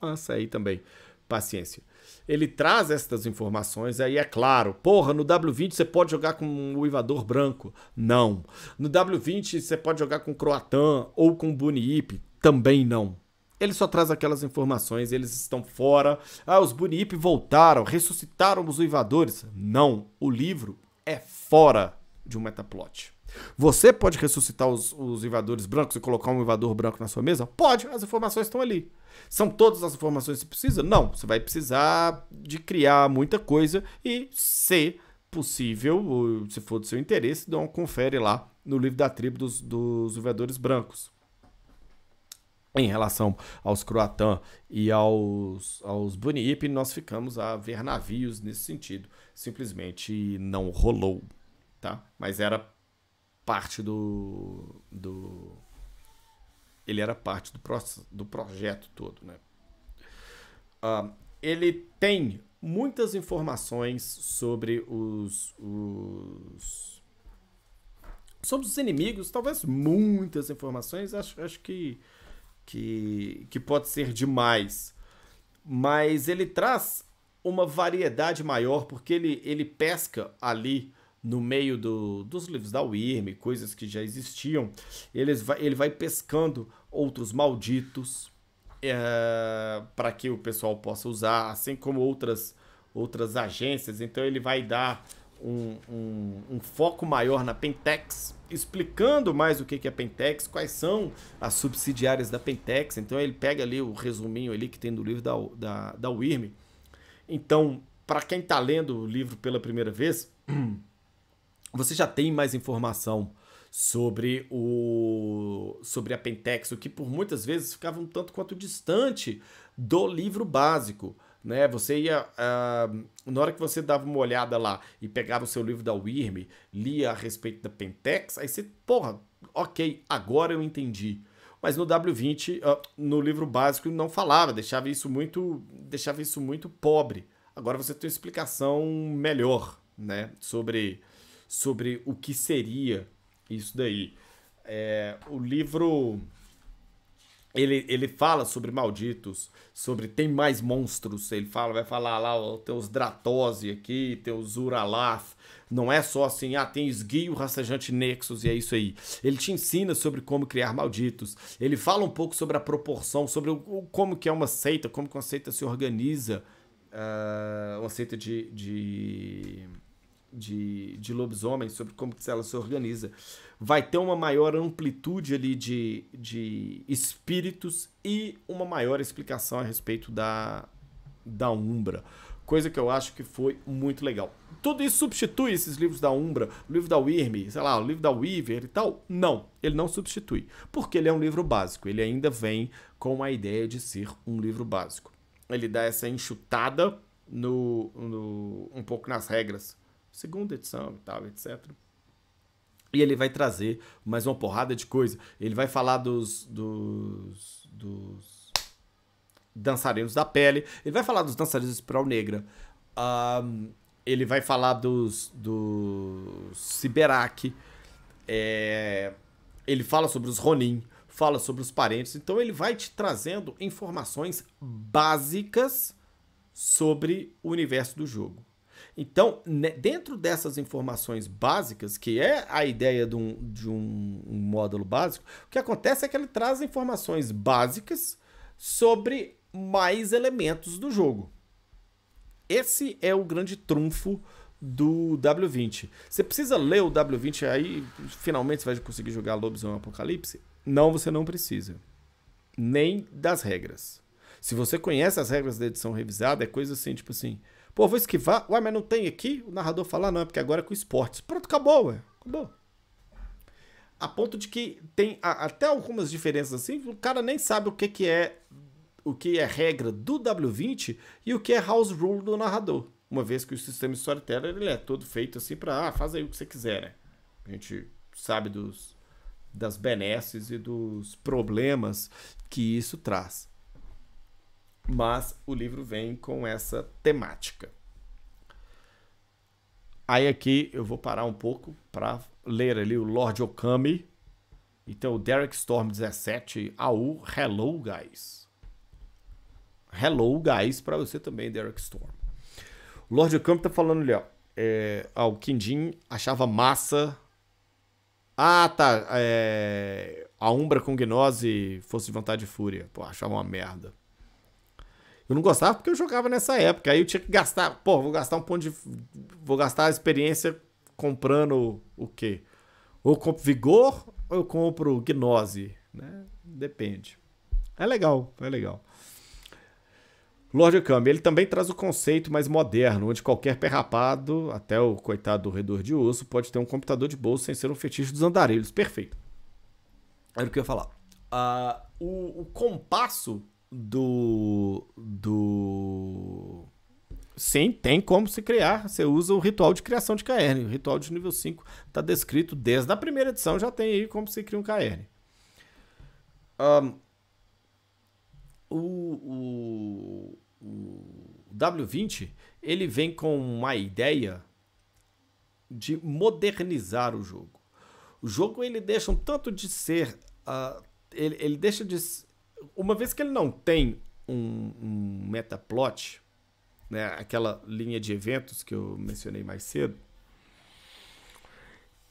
Mas aí também paciência. Ele traz estas informações, aí é claro, porra, no W20 você pode jogar com um uivador branco. Não. No W20 você pode jogar com Croatan ou com Buniip. Também não. Ele só traz aquelas informações, eles estão fora. Ah, os Buniip voltaram, ressuscitaram os uivadores. Não, o livro é fora de um metaplot. Você pode ressuscitar os, os invadores brancos e colocar um invador branco na sua mesa? Pode, as informações estão ali. São todas as informações que você precisa? Não. Você vai precisar de criar muita coisa e, se possível, se for do seu interesse, dá um confere lá no livro da tribo dos, dos invadores brancos. Em relação aos Croatã e aos, aos nós ficamos a ver navios nesse sentido. Simplesmente não rolou, tá? Mas era parte do, do ele era parte do, pro, do projeto todo, né? Uh, ele tem muitas informações sobre os, os sobre os inimigos, talvez muitas informações, acho, acho que, que, que pode ser demais. Mas ele traz uma variedade maior, porque ele, ele pesca ali no meio do, dos livros da Wyrm, coisas que já existiam, eles vai, ele vai pescando outros malditos é, para que o pessoal possa usar, assim como outras, outras agências. Então ele vai dar um, um, um foco maior na Pentex, explicando mais o que é Pentex, quais são as subsidiárias da Pentex. Então ele pega ali o resuminho ali que tem no livro da, da, da Wyrm. Então, para quem está lendo o livro pela primeira vez, *clears throat* você já tem mais informação sobre o sobre a Pentex, o que por muitas vezes ficava um tanto quanto distante do livro básico. Né? Você ia. Uh, na hora que você dava uma olhada lá e pegava o seu livro da Wyrm, lia a respeito da Pentex, aí você, porra, ok, agora eu entendi. Mas no W20, uh, no livro básico, não falava, deixava isso muito. Deixava isso muito pobre. Agora você tem uma explicação melhor, né? Sobre sobre o que seria isso daí. É, o livro ele, ele fala sobre malditos, sobre tem mais monstros. Ele fala, vai falar lá, ó, tem os Dratose aqui, tem os Uralath. Não é só assim, ah, tem esguio, rastejante Nexus e é isso aí. Ele te ensina sobre como criar malditos. Ele fala um pouco sobre a proporção, sobre o, como que é uma seita, como que uma seita se organiza. Uh, uma seita de, de de, de lobisomem, sobre como que ela se organiza, vai ter uma maior amplitude ali de, de espíritos e uma maior explicação a respeito da, da Umbra. Coisa que eu acho que foi muito legal. tudo isso substitui esses livros da Umbra, o livro da Wyrm, sei lá, o livro da Weaver e tal. Não, ele não substitui. Porque ele é um livro básico. Ele ainda vem com a ideia de ser um livro básico. Ele dá essa enxutada no, no um pouco nas regras. Segunda edição e tal, etc. E ele vai trazer mais uma porrada de coisa. Ele vai falar dos, dos, dos dançarinos da pele. Ele vai falar dos dançarinos de espiral negra. Um, ele vai falar dos, dos Siberak. É, ele fala sobre os Ronin. Fala sobre os parentes. Então ele vai te trazendo informações básicas sobre o universo do jogo. Então, né, dentro dessas informações básicas, que é a ideia de, um, de um, um, módulo básico, o que acontece é que ele traz informações básicas sobre mais elementos do jogo. Esse é o grande trunfo do W20. Você precisa ler o W20 aí, finalmente você vai conseguir jogar Lobisomem Apocalipse? Não, você não precisa. Nem das regras. Se você conhece as regras da edição revisada, é coisa assim, tipo assim, Pô, vou esquivar. Ué, mas não tem aqui? O narrador fala, não, é porque agora é com esportes. Pronto, acabou, ué. Acabou. A ponto de que tem a, até algumas diferenças assim, o cara nem sabe o que, que é o que é regra do W20 e o que é house rule do narrador. Uma vez que o sistema storyteller ele é todo feito assim para ah, faz aí o que você quiser, né? A gente sabe dos das benesses e dos problemas que isso traz mas o livro vem com essa temática. Aí aqui eu vou parar um pouco para ler ali o Lord Okami. Então, o Derek Storm 17, AU, Hello Guys. Hello Guys para você também, Derek Storm. O Lord Okami tá falando ali, ó. É, ó, o Kindin achava massa. Ah, tá. É, a Umbra com Gnose fosse de vontade e fúria. Pô, achava uma merda. Eu não gostava porque eu jogava nessa época. Aí eu tinha que gastar. Pô, vou gastar um ponto de. Vou gastar a experiência comprando o quê? Ou compro Vigor ou eu compro Gnose. Né? Depende. É legal, é legal. Lord Kami, ele também traz o conceito mais moderno, onde qualquer perrapado, até o coitado do redor de osso, pode ter um computador de bolso sem ser um fetiche dos andarilhos. Perfeito. Era o que eu ia falar. Uh, o, o compasso do. do. Sim, tem como se criar. Você usa o ritual de criação de KR. O ritual de nível 5 está descrito desde a primeira edição, já tem aí como se cria um KR. Um, o, o, o W20 ele vem com uma ideia de modernizar o jogo. O jogo ele deixa um tanto de ser. Uh, ele, ele deixa de uma vez que ele não tem um, um metaplot, né, aquela linha de eventos que eu mencionei mais cedo,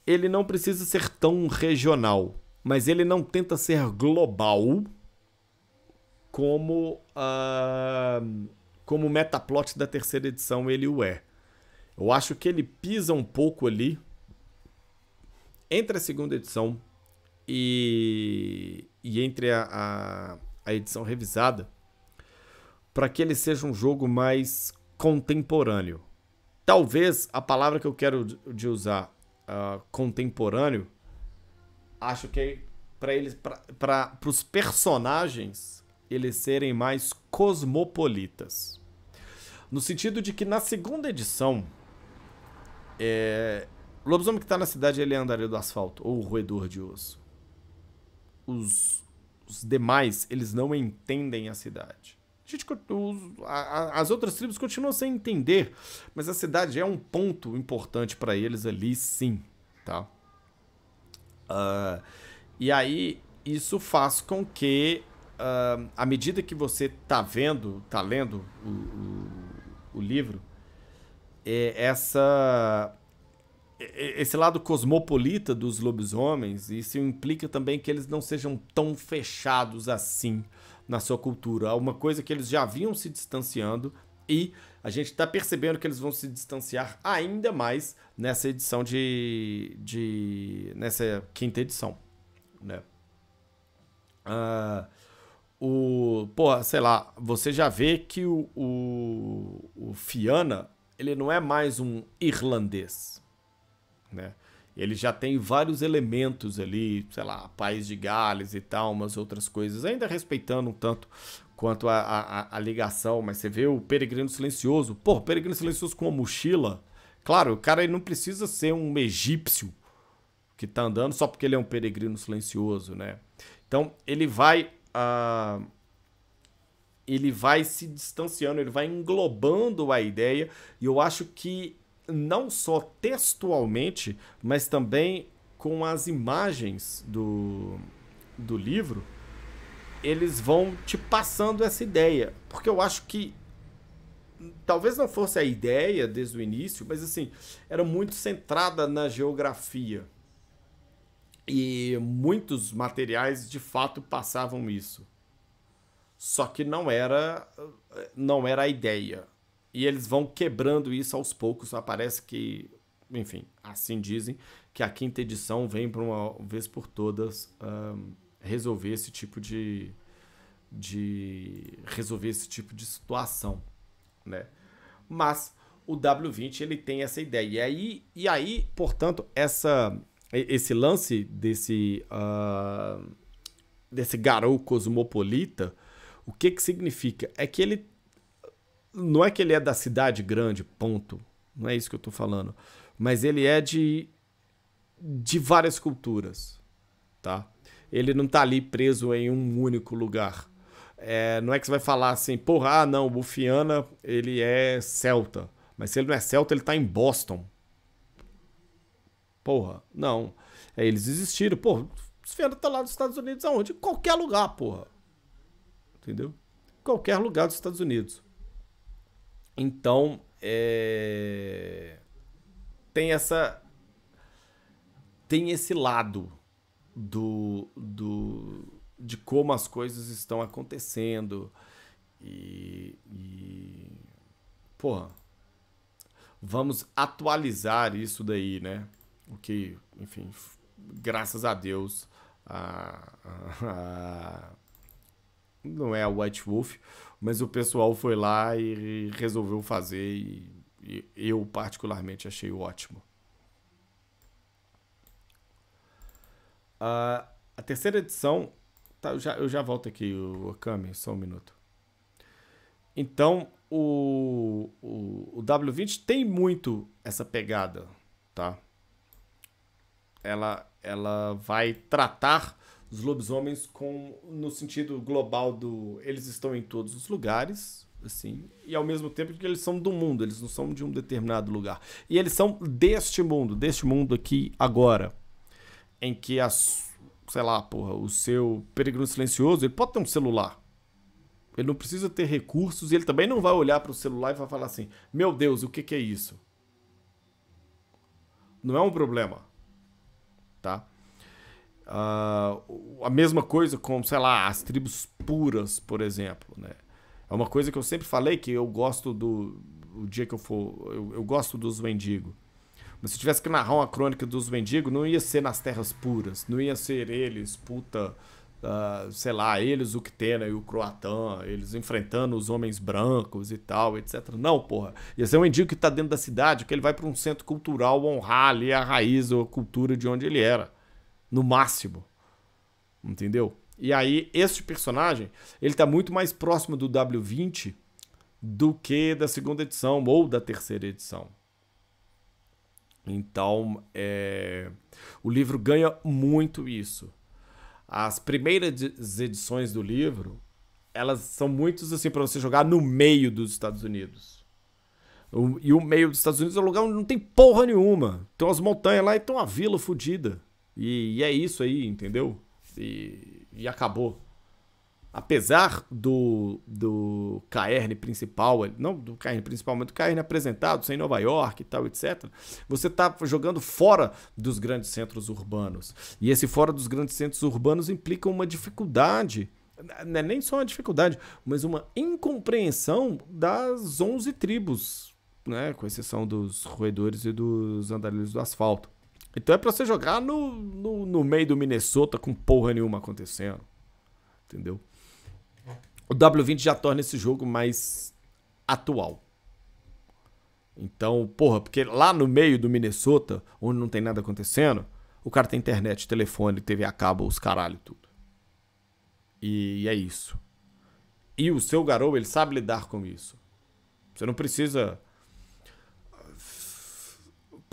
ele não precisa ser tão regional, mas ele não tenta ser global como uh, como metaplot da terceira edição ele o é. Eu acho que ele pisa um pouco ali entre a segunda edição e, e entre a, a, a edição revisada para que ele seja um jogo mais contemporâneo. Talvez a palavra que eu quero de usar, uh, contemporâneo, acho que é para eles, para os personagens, eles serem mais cosmopolitas. No sentido de que na segunda edição, é, o lobisomem que está na cidade ele é andarilho do asfalto, ou roedor de osso os, os demais, eles não entendem a cidade. A gente, os, a, as outras tribos continuam sem entender, mas a cidade é um ponto importante para eles ali, sim, tá? Uh, e aí isso faz com que, uh, à medida que você tá vendo, tá lendo o, o, o livro, é, essa esse lado cosmopolita dos lobisomens, isso implica também que eles não sejam tão fechados assim na sua cultura. Uma coisa que eles já vinham se distanciando e a gente está percebendo que eles vão se distanciar ainda mais nessa edição de. de nessa quinta edição. Né? Uh, o, pô, sei lá, você já vê que o, o, o Fiana ele não é mais um irlandês, né? Ele já tem vários elementos ali, sei lá, País de Gales e tal, umas outras coisas, ainda respeitando um tanto quanto a, a, a ligação, mas você vê o Peregrino Silencioso, pô, Peregrino Silencioso com a mochila, claro, o cara não precisa ser um egípcio que tá andando só porque ele é um peregrino silencioso, né? Então ele vai uh, ele vai se distanciando, ele vai englobando a ideia, e eu acho que não só textualmente, mas também com as imagens do, do livro, eles vão te passando essa ideia. Porque eu acho que talvez não fosse a ideia desde o início, mas assim, era muito centrada na geografia. E muitos materiais de fato passavam isso. Só que não era não era a ideia. E eles vão quebrando isso aos poucos. Parece que, enfim, assim dizem, que a quinta edição vem para uma vez por todas um, resolver esse tipo de, de resolver esse tipo de situação, né? Mas o W20 ele tem essa ideia. E aí, e aí portanto, essa, esse lance desse, uh, desse garou cosmopolita, o que, que significa? É que ele não é que ele é da cidade grande, ponto. Não é isso que eu estou falando. Mas ele é de, de várias culturas, tá? Ele não está ali preso em um único lugar. É, não é que você vai falar assim, porra, ah, não, o Bufiana, ele é celta. Mas se ele não é celta, ele está em Boston. Porra, não. É, eles existiram. Porra, o Bufiana tá lá nos Estados Unidos aonde? Em qualquer lugar, porra. Entendeu? Qualquer lugar dos Estados Unidos. Então, é... tem essa tem esse lado do, do de como as coisas estão acontecendo e, e porra, vamos atualizar isso daí, né? O que, enfim, graças a Deus, a, a, a não é a White Wolf, mas o pessoal foi lá e resolveu fazer e, e eu particularmente achei ótimo. Uh, a terceira edição, tá, eu, já, eu já volto aqui, o Okami, só um minuto. Então, o, o, o W20 tem muito essa pegada, tá? Ela, ela vai tratar os lobisomens com no sentido global do eles estão em todos os lugares assim e ao mesmo tempo que eles são do mundo eles não são de um determinado lugar. E eles são deste mundo deste mundo aqui agora em que as sei lá porra o seu peregrino silencioso ele pode ter um celular. Ele não precisa ter recursos e ele também não vai olhar para o celular e vai falar assim meu Deus o que, que é isso? Não é um problema tá Uh, a mesma coisa com, sei lá, as tribos puras, por exemplo, né? É uma coisa que eu sempre falei que eu gosto do o dia que eu for, eu, eu gosto dos mendigos. Mas se tivesse que narrar uma crônica dos mendigos, não ia ser nas terras puras, não ia ser eles, puta, uh, sei lá, eles, o Ktena e o Croatã, eles enfrentando os homens brancos e tal, etc. Não, porra. Ia ser um mendigo que tá dentro da cidade, que ele vai para um centro cultural honrar ali a raiz ou a cultura de onde ele era no máximo. Entendeu? E aí, este personagem, ele tá muito mais próximo do W20 do que da segunda edição ou da terceira edição. Então, é... o livro ganha muito isso. As primeiras edições do livro, elas são muitos assim para você jogar no meio dos Estados Unidos. E o meio dos Estados Unidos é um lugar onde não tem porra nenhuma. Tem umas montanhas lá e tem uma vila fodida. E, e é isso aí, entendeu? E, e acabou. Apesar do, do KR principal, não do KR principal, mas do KR apresentado, sem Nova York e tal, etc., você está jogando fora dos grandes centros urbanos. E esse fora dos grandes centros urbanos implica uma dificuldade não é nem só uma dificuldade, mas uma incompreensão das 11 tribos, né? com exceção dos roedores e dos andarilhos do asfalto. Então é pra você jogar no, no, no meio do Minnesota com porra nenhuma acontecendo. Entendeu? O W20 já torna esse jogo mais atual. Então, porra, porque lá no meio do Minnesota, onde não tem nada acontecendo, o cara tem internet, telefone, TV a cabo, os caralho, tudo. E é isso. E o seu garoto, ele sabe lidar com isso. Você não precisa.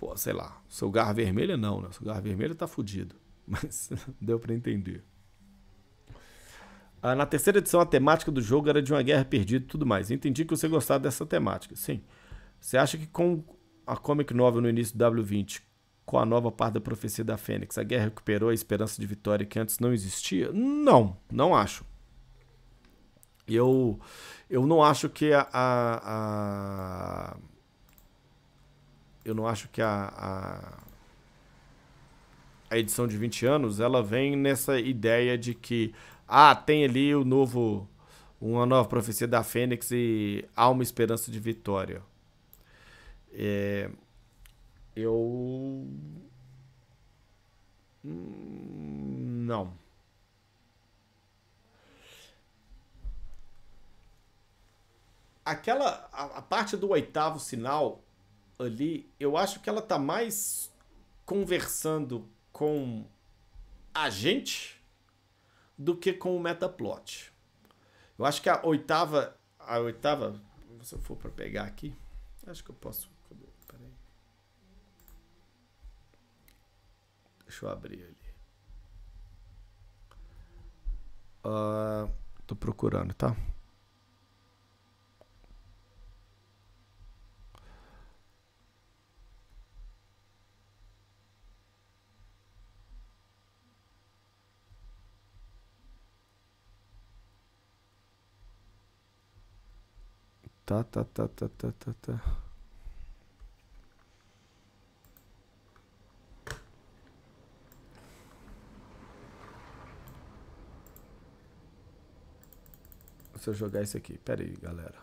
Pô, sei lá. Seu garra vermelha não, né? Seu garra vermelha tá fudido. *laughs* Mas deu para entender. Ah, na terceira edição, a temática do jogo era de uma guerra perdida e tudo mais. Entendi que você gostava dessa temática. Sim. Você acha que com a Comic Novel no início do W20, com a nova parte da profecia da Fênix, a guerra recuperou a esperança de vitória que antes não existia? Não, não acho. Eu, eu não acho que a, a, a eu não acho que a, a, a, edição de 20 anos ela vem nessa ideia de que ah, tem ali o novo uma nova profecia da Fênix e há uma esperança de vitória. É, eu hum, não. Aquela a, a parte do oitavo sinal ali, eu acho que ela tá mais conversando com a gente do que com o metaplot. Eu acho que a oitava, a oitava, se eu for para pegar aqui, acho que eu posso. Peraí. Deixa eu abrir ali. Uh, tô procurando, tá? Tá, tá, tá, tá, tá, tá, tá. Se eu jogar isso aqui. Pera aí, galera.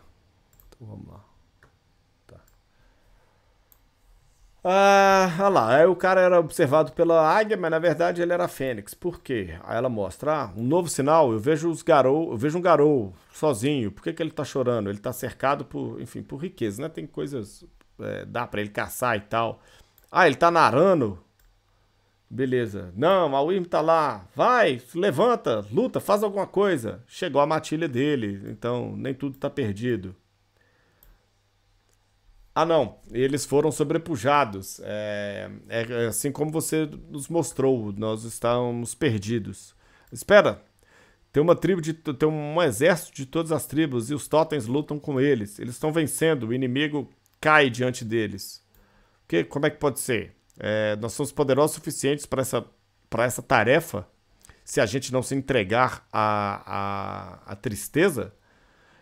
Então vamos lá. Ah, olha lá, aí o cara era observado pela águia, mas na verdade ele era fênix. Por quê? Aí ela mostra, ah, um novo sinal, eu vejo os garou, eu vejo um garou sozinho. Por que, que ele tá chorando? Ele tá cercado por, enfim, por riqueza, né? Tem coisas, é, dá para ele caçar e tal. Ah, ele tá narando. Beleza. Não, a Wim tá lá. Vai, levanta, luta, faz alguma coisa. Chegou a matilha dele, então nem tudo tá perdido. Ah, não. Eles foram sobrepujados. É, é, assim como você nos mostrou, nós estávamos perdidos. Espera. Tem uma tribo de. Tem um exército de todas as tribos e os totens lutam com eles. Eles estão vencendo, o inimigo cai diante deles. Que, como é que pode ser? É, nós somos poderosos suficientes para essa, essa tarefa se a gente não se entregar à, à, à tristeza?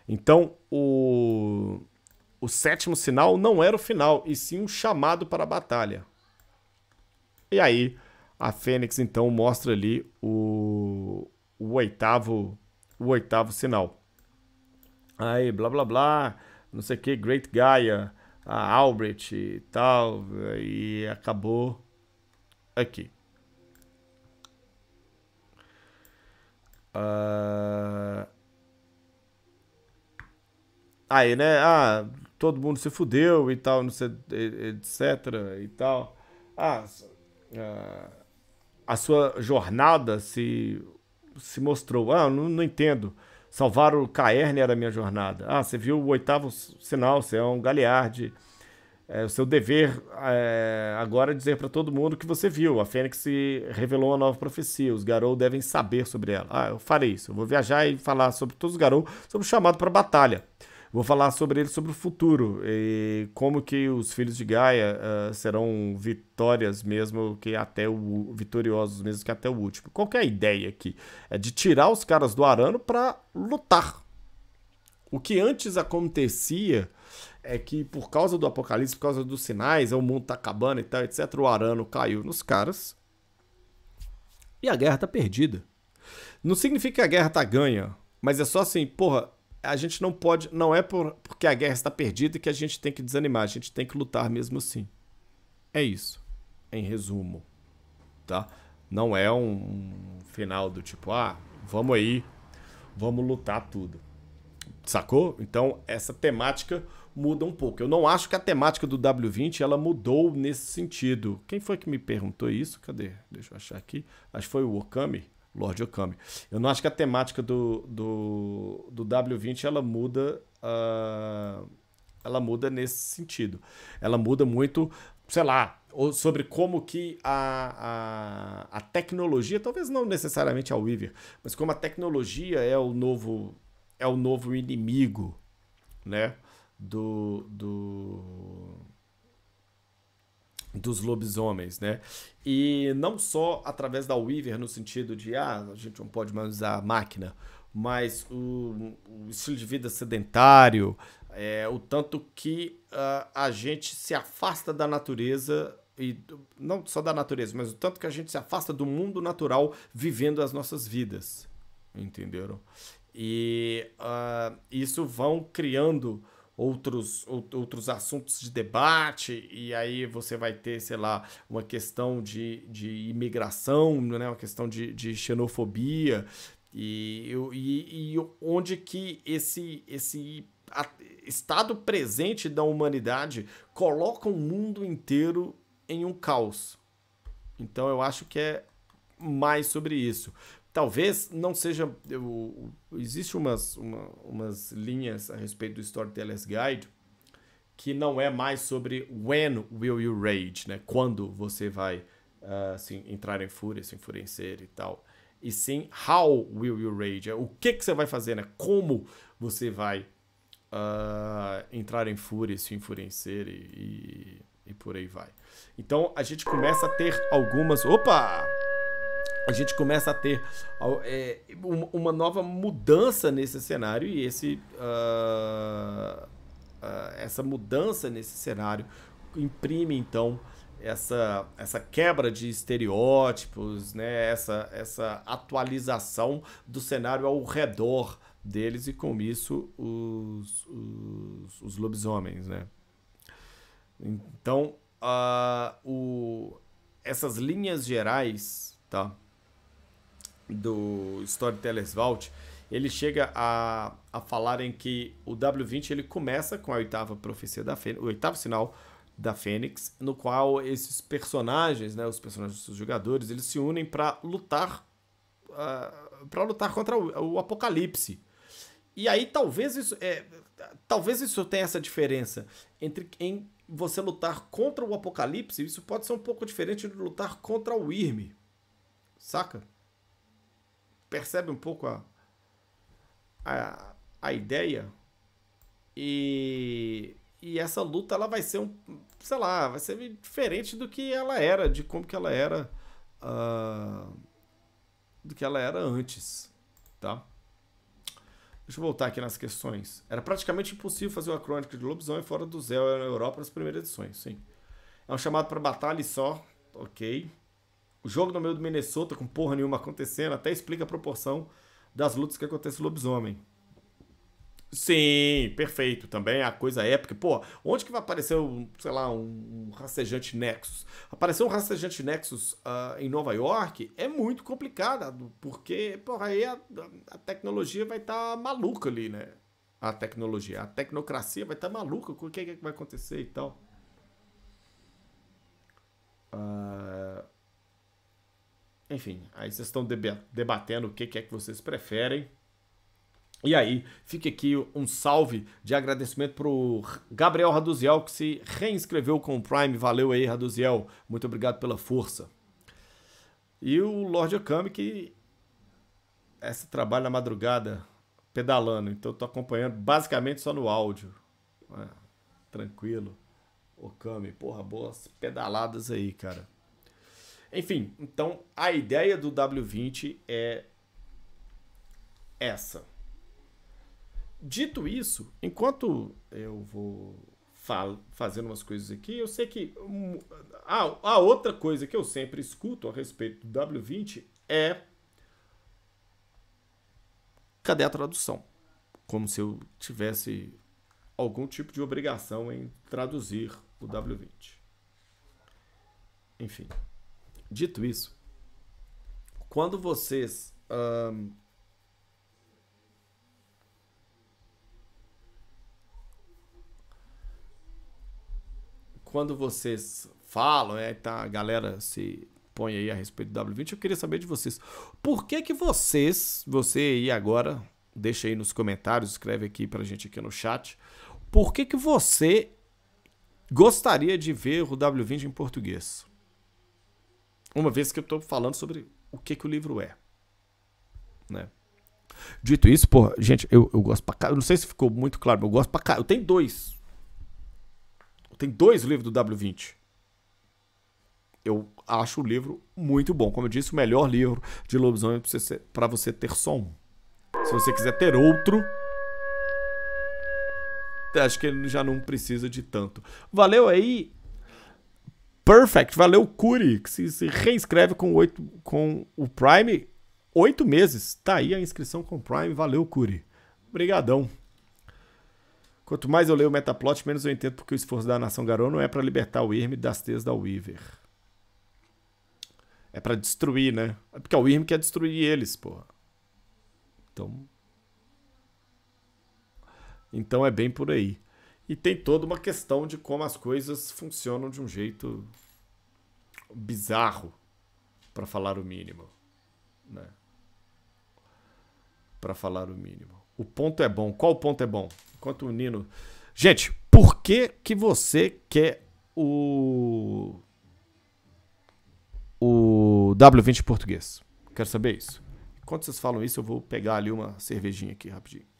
Então, o, o sétimo sinal não era o final, e sim um chamado para a batalha. E aí, a Fênix então mostra ali o, o oitavo o oitavo sinal. Aí, blá blá blá, não sei o que, Great Gaia, a Albrecht e tal, e acabou aqui. Uh... Aí, né? Ah, todo mundo se fudeu e tal, não sei, etc e tal. Ah, a sua jornada se, se mostrou. Ah, não, não entendo. Salvar o Caerne era a minha jornada. Ah, você viu o oitavo sinal, você é um galearde. É o seu dever é, agora é dizer para todo mundo que você viu. A Fênix revelou uma nova profecia. Os Garou devem saber sobre ela. Ah, eu farei isso. Eu vou viajar e falar sobre todos os Garou, sobre o chamado para batalha. Vou falar sobre ele sobre o futuro e como que os filhos de Gaia uh, serão vitórias mesmo que até o vitoriosos mesmo que até o último. Qual que é a ideia aqui? É de tirar os caras do Arano para lutar. O que antes acontecia é que por causa do apocalipse, por causa dos sinais, o mundo tá acabando e tal, etc, o Arano caiu nos caras. E a guerra tá perdida. Não significa que a guerra tá ganha, mas é só assim, porra, a gente não pode. Não é por, porque a guerra está perdida que a gente tem que desanimar. A gente tem que lutar mesmo assim. É isso. Em resumo. Tá? Não é um final do tipo, ah, vamos aí, vamos lutar tudo. Sacou? Então, essa temática, muda um pouco. Eu não acho que a temática do W20 ela mudou nesse sentido. Quem foi que me perguntou isso? Cadê? Deixa eu achar aqui. Acho que foi o Okami, Lord Okami. Eu não acho que a temática do, do, do W20 ela muda. Uh, ela muda nesse sentido. Ela muda muito, sei lá, sobre como que a, a, a tecnologia, talvez não necessariamente a Weaver, mas como a tecnologia é o novo é o novo inimigo, né? Do, do dos lobisomens, né? E não só através da Weaver no sentido de ah, a gente não pode mais usar a máquina, mas o, o estilo de vida sedentário, é, o tanto que uh, a gente se afasta da natureza e não só da natureza, mas o tanto que a gente se afasta do mundo natural vivendo as nossas vidas, entenderam? E uh, isso vão criando outros, outros assuntos de debate, e aí você vai ter, sei lá, uma questão de, de imigração, né? uma questão de, de xenofobia, e, e, e onde que esse, esse estado presente da humanidade coloca o mundo inteiro em um caos. Então eu acho que é mais sobre isso. Talvez não seja. Eu, existe umas, uma, umas linhas a respeito do Storyteller's Guide que não é mais sobre when will you rage, né? Quando você vai uh, assim, entrar em fúria, se enfurecer e tal. E sim how will you rage, é o que, que você vai fazer, né? Como você vai uh, entrar em fúria, se enfurecer e, e, e por aí vai. Então a gente começa a ter algumas. Opa! A gente começa a ter é, uma nova mudança nesse cenário e esse, uh, uh, essa mudança nesse cenário imprime então essa, essa quebra de estereótipos, né? essa, essa atualização do cenário ao redor deles e com isso os, os, os lobisomens. Né? Então, uh, o, essas linhas gerais tá? Do Storytellers Vault, ele chega a, a falar em que o W20 ele começa com a oitava profecia da Fênix, o oitavo sinal da Fênix, no qual esses personagens, né, os personagens dos jogadores, eles se unem para lutar uh, ah, para lutar contra o, o, Apocalipse. E aí talvez isso é, talvez isso tenha essa diferença entre em você lutar contra o Apocalipse, isso pode ser um pouco diferente de lutar contra o Irme. Saca? Percebe um pouco a, a, a ideia? E, e essa luta ela vai ser um, sei lá, vai ser diferente do que ela era, de como que ela era uh, do que ela era antes, tá? Deixa eu voltar aqui nas questões. Era praticamente impossível fazer uma crônica de lobisomem fora do Zéu na Europa nas primeiras edições, sim. É um chamado para batalha só, ok. O jogo no meio do Minnesota, com porra nenhuma acontecendo, até explica a proporção das lutas que acontece no lobisomem. Sim, perfeito. Também a coisa épica. Pô, onde que vai aparecer, um, sei lá, um rastejante Nexus? Aparecer um rastejante Nexus uh, em Nova York é muito complicado, porque, porra, aí a, a tecnologia vai estar tá maluca ali, né? A tecnologia, a tecnocracia vai estar tá maluca com o que, que vai acontecer e tal. Uh, enfim, aí vocês estão debatendo o que, é que vocês preferem. E aí, fica aqui um salve de agradecimento pro Gabriel Raduziel, que se reinscreveu com o Prime. Valeu aí, Raduziel. Muito obrigado pela força. E o Lord Okami, que essa trabalha na madrugada pedalando. Então, eu tô acompanhando basicamente só no áudio. É, tranquilo. Okami, porra, boas pedaladas aí, cara. Enfim, então a ideia do W20 é essa. Dito isso, enquanto eu vou fazendo umas coisas aqui, eu sei que a, a outra coisa que eu sempre escuto a respeito do W20 é cadê a tradução? Como se eu tivesse algum tipo de obrigação em traduzir o W20. Enfim. Dito isso, quando vocês um, quando vocês falam, é, tá, a galera se põe aí a respeito do W20, eu queria saber de vocês. Por que que vocês, você aí agora, deixa aí nos comentários, escreve aqui pra gente aqui no chat, por que que você gostaria de ver o W20 em português? Uma vez que eu estou falando sobre o que que o livro é, né? Dito isso, pô, gente, eu, eu gosto pra. Eu não sei se ficou muito claro, mas eu gosto pra cá. Eu tenho dois. Eu tenho dois livros do W20. Eu acho o livro muito bom. Como eu disse, o melhor livro de lobisomem para você ter só um. Se você quiser ter outro, acho que ele já não precisa de tanto. Valeu aí. Perfect. Valeu, Curi, que se, se reinscreve com, 8, com o Prime. Oito meses. Tá aí a inscrição com o Prime. Valeu, Curi. Obrigadão. Quanto mais eu leio o Metaplot, menos eu entendo porque o esforço da nação Garou não é para libertar o Irm das teias da Weaver. É para destruir, né? É porque o Wyrm quer destruir eles, porra. Então. Então é bem por aí. E tem toda uma questão de como as coisas funcionam de um jeito bizarro, para falar o mínimo, né? Para falar o mínimo. O ponto é bom. Qual ponto é bom? Enquanto o Nino. Gente, por que que você quer o o W20 português. Quero saber isso. Enquanto vocês falam isso, eu vou pegar ali uma cervejinha aqui rapidinho.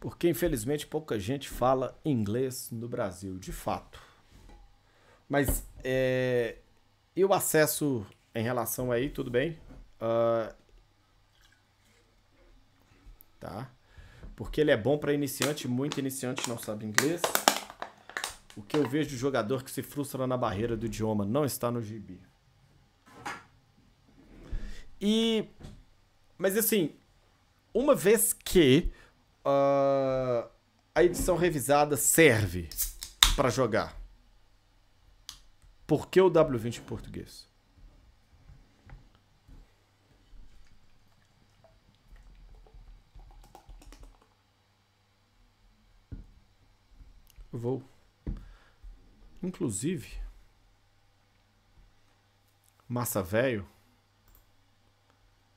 Porque infelizmente pouca gente fala inglês no Brasil, de fato. Mas é, e o acesso em relação aí, tudo bem? Uh, tá. Porque ele é bom para iniciante, muito iniciante não sabe inglês. O que eu vejo de jogador que se frustra na barreira do idioma não está no gibi. E mas assim, uma vez que uh, a edição revisada serve para jogar? Por que o W20 em português? Vou. Inclusive, Massa Velho,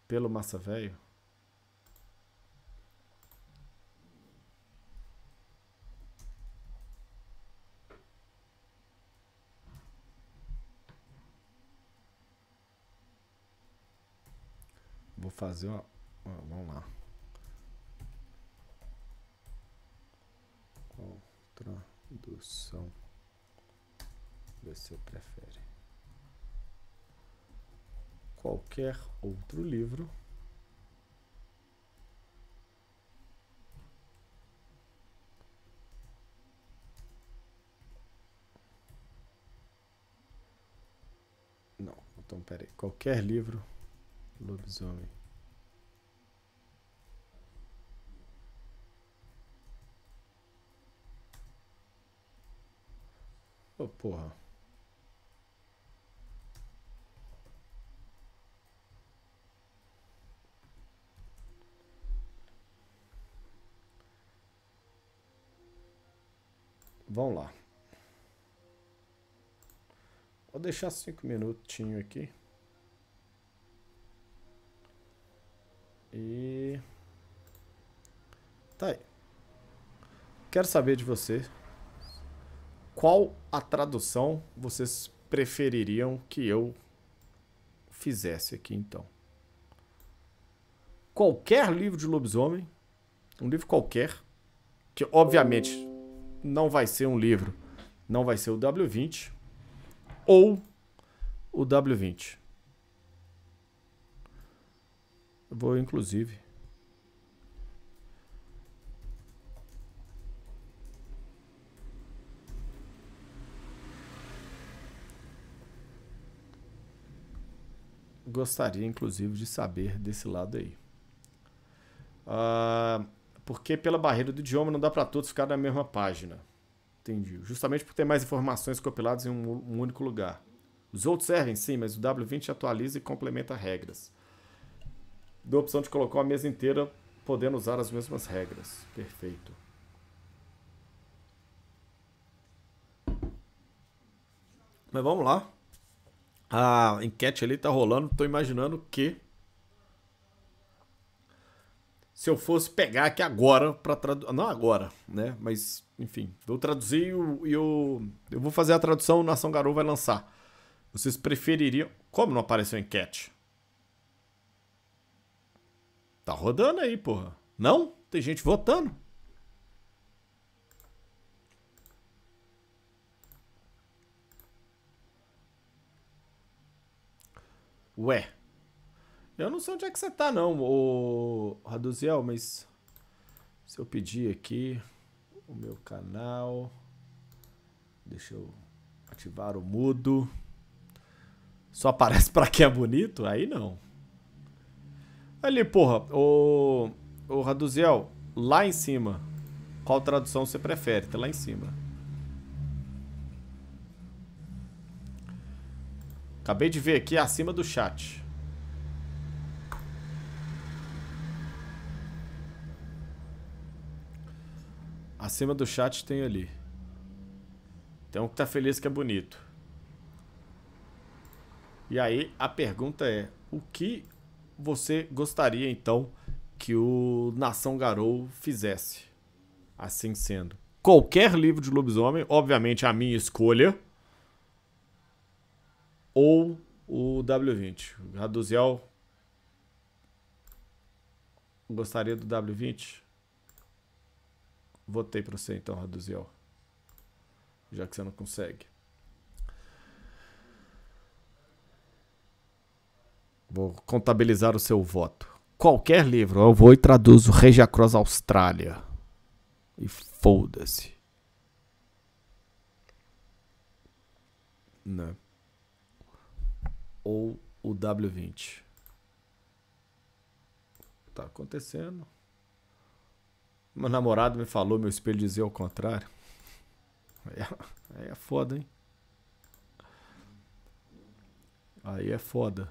pelo Massa Velho, fazer uma. Vamos lá. Qual tradução você prefere? Qualquer outro livro. Não, então peraí. Qualquer livro lobisomem. Ô, oh, porra. Vamos lá. Vou deixar cinco minutinhos aqui. E... Tá aí. Quero saber de você. Qual a tradução vocês prefeririam que eu fizesse aqui então? Qualquer livro de lobisomem, um livro qualquer, que obviamente não vai ser um livro, não vai ser o W20 ou o W20. Eu vou inclusive gostaria, inclusive, de saber desse lado aí. Uh, porque pela barreira do idioma não dá para todos ficar na mesma página. Entendi. Justamente por ter mais informações compiladas em um, um único lugar. Os outros servem, sim, mas o W20 atualiza e complementa regras. Dou a opção de colocar a mesa inteira podendo usar as mesmas regras. Perfeito. Mas vamos lá. A enquete ali tá rolando. Tô imaginando que se eu fosse pegar aqui agora para traduzir. Não agora, né? Mas, enfim, vou traduzir e eu, eu vou fazer a tradução, Nação Garou vai lançar. Vocês prefeririam. Como não apareceu enquete? Tá rodando aí, porra. Não? Tem gente votando. Ué. Eu não sei onde é que você tá, não, o Raduziel, mas se eu pedir aqui o meu canal, deixa eu ativar o mudo. Só aparece pra quem é bonito? Aí não. Ali, porra, o, o Raduziel, lá em cima, qual tradução você prefere? Tá lá em cima. Acabei de ver aqui acima do chat. Acima do chat tem ali. Tem um que tá feliz que é bonito. E aí a pergunta é: o que você gostaria então que o Nação Garou fizesse? Assim sendo. Qualquer livro de lobisomem, obviamente a minha escolha. Ou o W20. O Raduziel gostaria do W20? Votei pra você então, Raduziel. Já que você não consegue. Vou contabilizar o seu voto. Qualquer livro, eu vou e traduzo Regia Cross Austrália. E foda-se. Né? Ou o W20. Tá acontecendo. Meu namorado me falou, meu espelho dizia ao contrário. *laughs* É, aí é foda, hein? Aí é foda.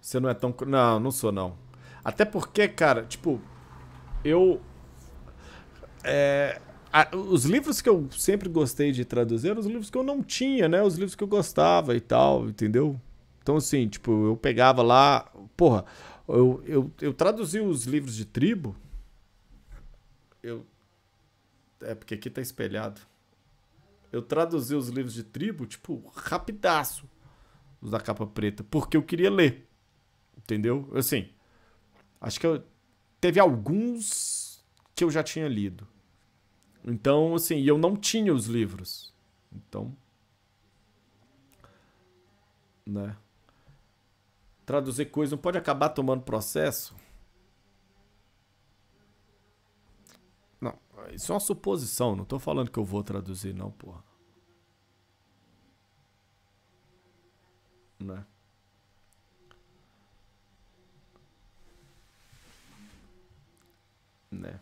Você não é tão. Não, não sou não. Até porque, cara, tipo, eu. É, a, os livros que eu sempre gostei de traduzir eram os livros que eu não tinha, né? Os livros que eu gostava e tal, entendeu? Então, assim, tipo, eu pegava lá. Porra, eu, eu, eu traduzi os livros de tribo. Eu. É porque aqui tá espelhado. Eu traduzi os livros de tribo, tipo, rapidaço. Os da capa preta. Porque eu queria ler. Entendeu? Assim. Acho que eu. Teve alguns que eu já tinha lido. Então, assim, eu não tinha os livros. Então. Né? traduzir coisa não pode acabar tomando processo? Não, isso é uma suposição, não estou falando que eu vou traduzir não, porra. Né? Né?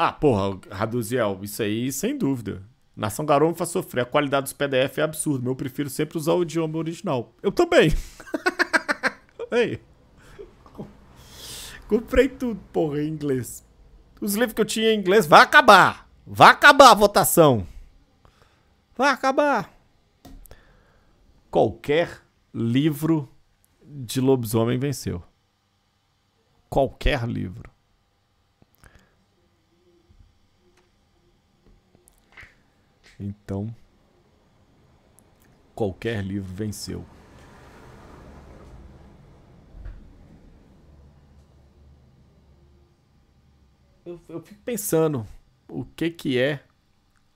Ah, porra, Raduziel, isso aí sem dúvida. Nação Garou me faz sofrer. A qualidade dos PDF é absurda. Eu prefiro sempre usar o idioma original. Eu também. Aí. *laughs* Comprei tudo, porra, em inglês. Os livros que eu tinha em inglês vai acabar. Vai acabar a votação. Vai acabar. Qualquer livro de lobisomem venceu. Qualquer livro. Então, qualquer livro venceu. Eu, eu fico pensando o que que é,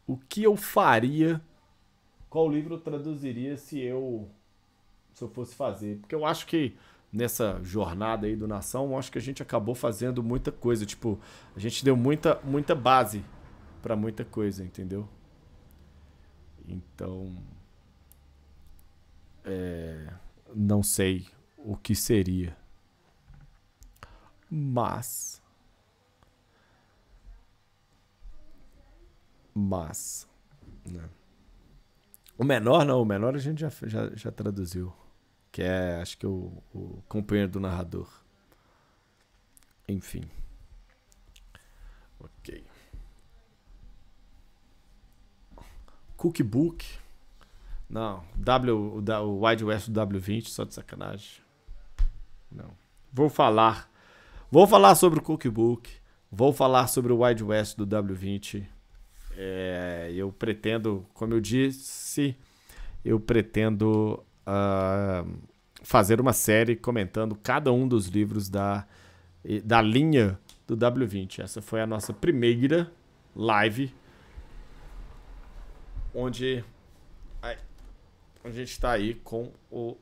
o que eu faria, qual livro eu traduziria se eu se eu fosse fazer, porque eu acho que nessa jornada aí do Nação, eu acho que a gente acabou fazendo muita coisa, tipo, a gente deu muita muita base para muita coisa, entendeu? Então, é, não sei o que seria. Mas. Mas. Né? O menor não, o menor a gente já, já, já traduziu. Que é, acho que o, o companheiro do narrador. Enfim. Ok. Cookbook. Não, W, o Wide West do W20, só de sacanagem. Não. Vou falar. Vou falar sobre o Cookbook. Vou falar sobre o Wide West do W20. É, eu pretendo, como eu disse, eu pretendo uh, fazer uma série comentando cada um dos livros da, da linha do W20. Essa foi a nossa primeira live onde a gente está aí com o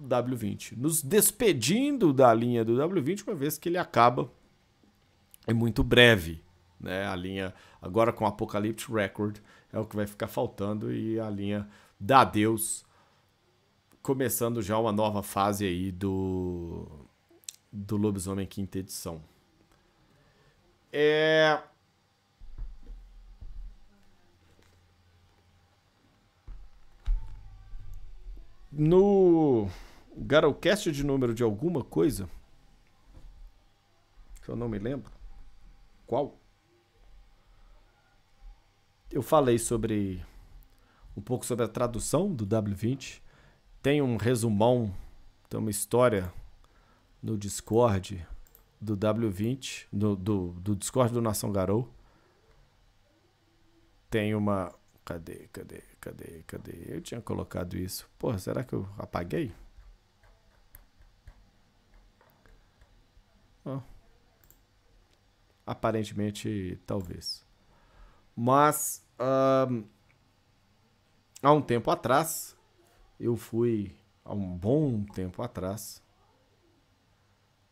W20. Nos despedindo da linha do W20, uma vez que ele acaba é muito breve. Né? A linha agora com Apocalypse Record é o que vai ficar faltando e a linha da Deus começando já uma nova fase aí do do Lobisomem Quinta Edição. É, No Garocast de número de alguma coisa, que eu não me lembro, qual? Eu falei sobre um pouco sobre a tradução do W20. Tem um resumão, tem uma história no Discord do W20, do, do, do Discord do Nação Garou. Tem uma. Cadê, cadê? Cadê? Cadê? Eu tinha colocado isso. Porra, será que eu apaguei? Oh. Aparentemente, talvez. Mas, um, há um tempo atrás, eu fui, há um bom tempo atrás,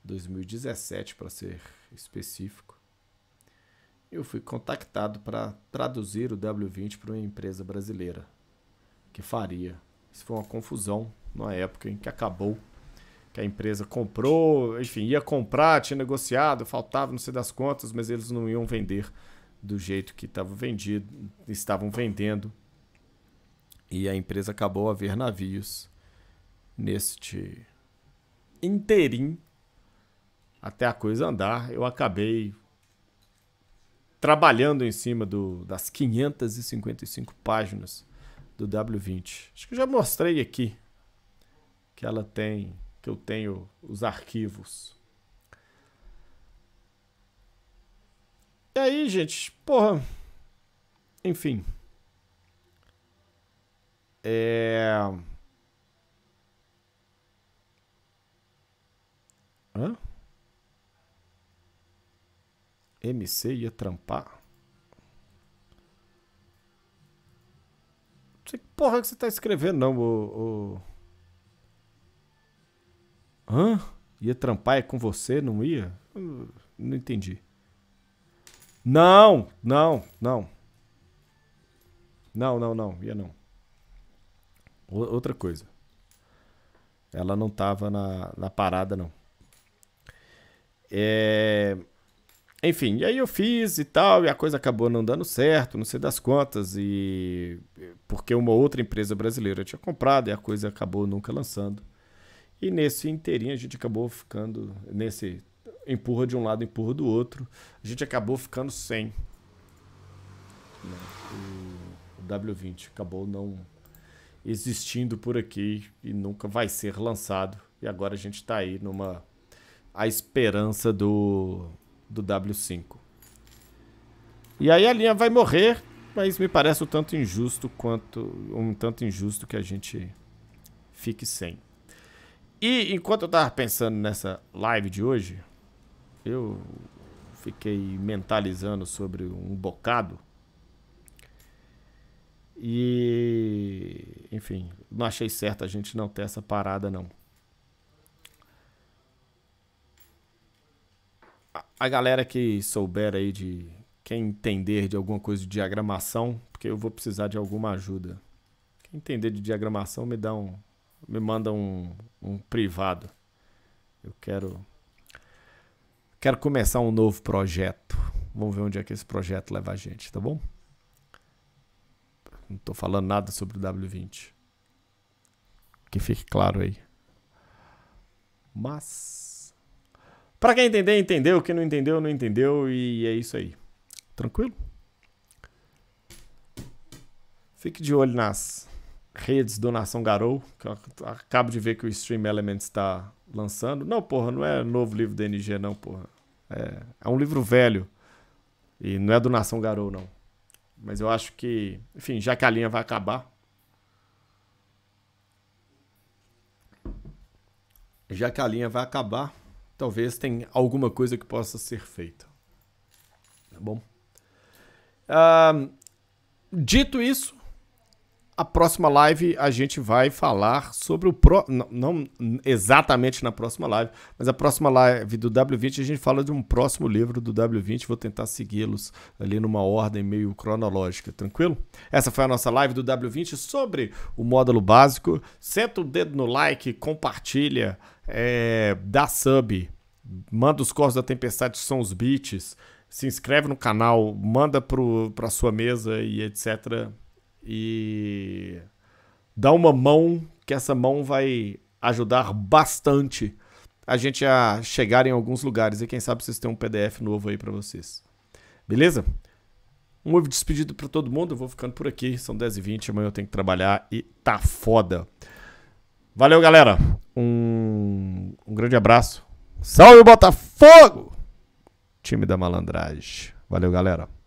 2017 para ser específico, eu fui contactado para traduzir o W20 para uma empresa brasileira que faria. Isso foi uma confusão na época em que acabou que a empresa comprou, enfim, ia comprar, tinha negociado, faltava não sei das contas, mas eles não iam vender do jeito que estava vendido, estavam vendendo. E a empresa acabou a ver navios neste interim até a coisa andar. Eu acabei trabalhando em cima do, das 555 páginas do W20. Acho que eu já mostrei aqui que ela tem, que eu tenho os arquivos. E aí, gente, porra, enfim. É... Hã? MC ia trampar? Não sei que porra que você tá escrevendo, não, o... Hã? Ia trampar é com você, não ia? não entendi. Não, não, não. Não, não, não, ia não. Outra coisa. Ela não tava na, na parada, não. É. Enfim, e aí eu fiz e tal, e a coisa acabou não dando certo, não sei das contas, e porque uma outra empresa brasileira tinha comprado e a coisa acabou nunca lançando. E nesse inteirinho a gente acabou ficando, nesse empurra de um lado, empurra do outro. A gente acabou ficando sem. O W20 acabou não existindo por aqui e nunca vai ser lançado. E agora a gente está aí numa a esperança do, do W5. E aí a linha vai morrer, mas me parece um tanto injusto quanto um tanto injusto que a gente fique sem. E enquanto eu tava pensando nessa live de hoje, eu fiquei mentalizando sobre um bocado. E, enfim, não achei certo a gente não ter essa parada, não. A galera que souber aí de quem entender de alguma coisa de diagramação, porque eu vou precisar de alguma ajuda. Quem entender de diagramação me dá um, me manda um, um privado. Eu quero quero começar um novo projeto. Vamos ver onde é que esse projeto leva a gente, tá bom? Não estou falando nada sobre o W20. Que fique claro aí. Mas para quem entender, entendeu. Quem não entendeu, não entendeu e é isso aí. Tranquilo? Fique de olho nas redes do Nação Garou, acabo de ver que o Stream Elements está lançando. Não, porra, não é novo livro da NG, não, porra. É, é um livro velho. E não é do Nação Garou, não. Mas eu acho que, enfim, já que a linha vai acabar. Já que a linha vai acabar, talvez tenha alguma coisa que possa ser feita. Tá bom? Uh, dito isso, a próxima live a gente vai falar sobre o pro... não, não, exatamente na próxima live, mas a próxima live do W20 a gente fala de um próximo livro do W20. Vou tentar segui-los ali numa ordem meio cronológica, tranquilo? Essa foi a nossa live do W20 sobre o módulo básico. Senta o dedo no like, compartilha, é, dá sub, manda os corpos da tempestade, que são os beats, se inscreve no canal, manda para sua mesa e etc e dá uma mão, que essa mão vai ajudar bastante a gente a chegar em alguns lugares. E quem sabe vocês têm um PDF novo aí para vocês. Beleza? Um ovo despedido para todo mundo. Eu vou ficando por aqui. São 10h20. Amanhã eu tenho que trabalhar e tá foda. Valeu, galera. Um, um grande abraço. Salve, Botafogo! Time da malandragem. Valeu, galera.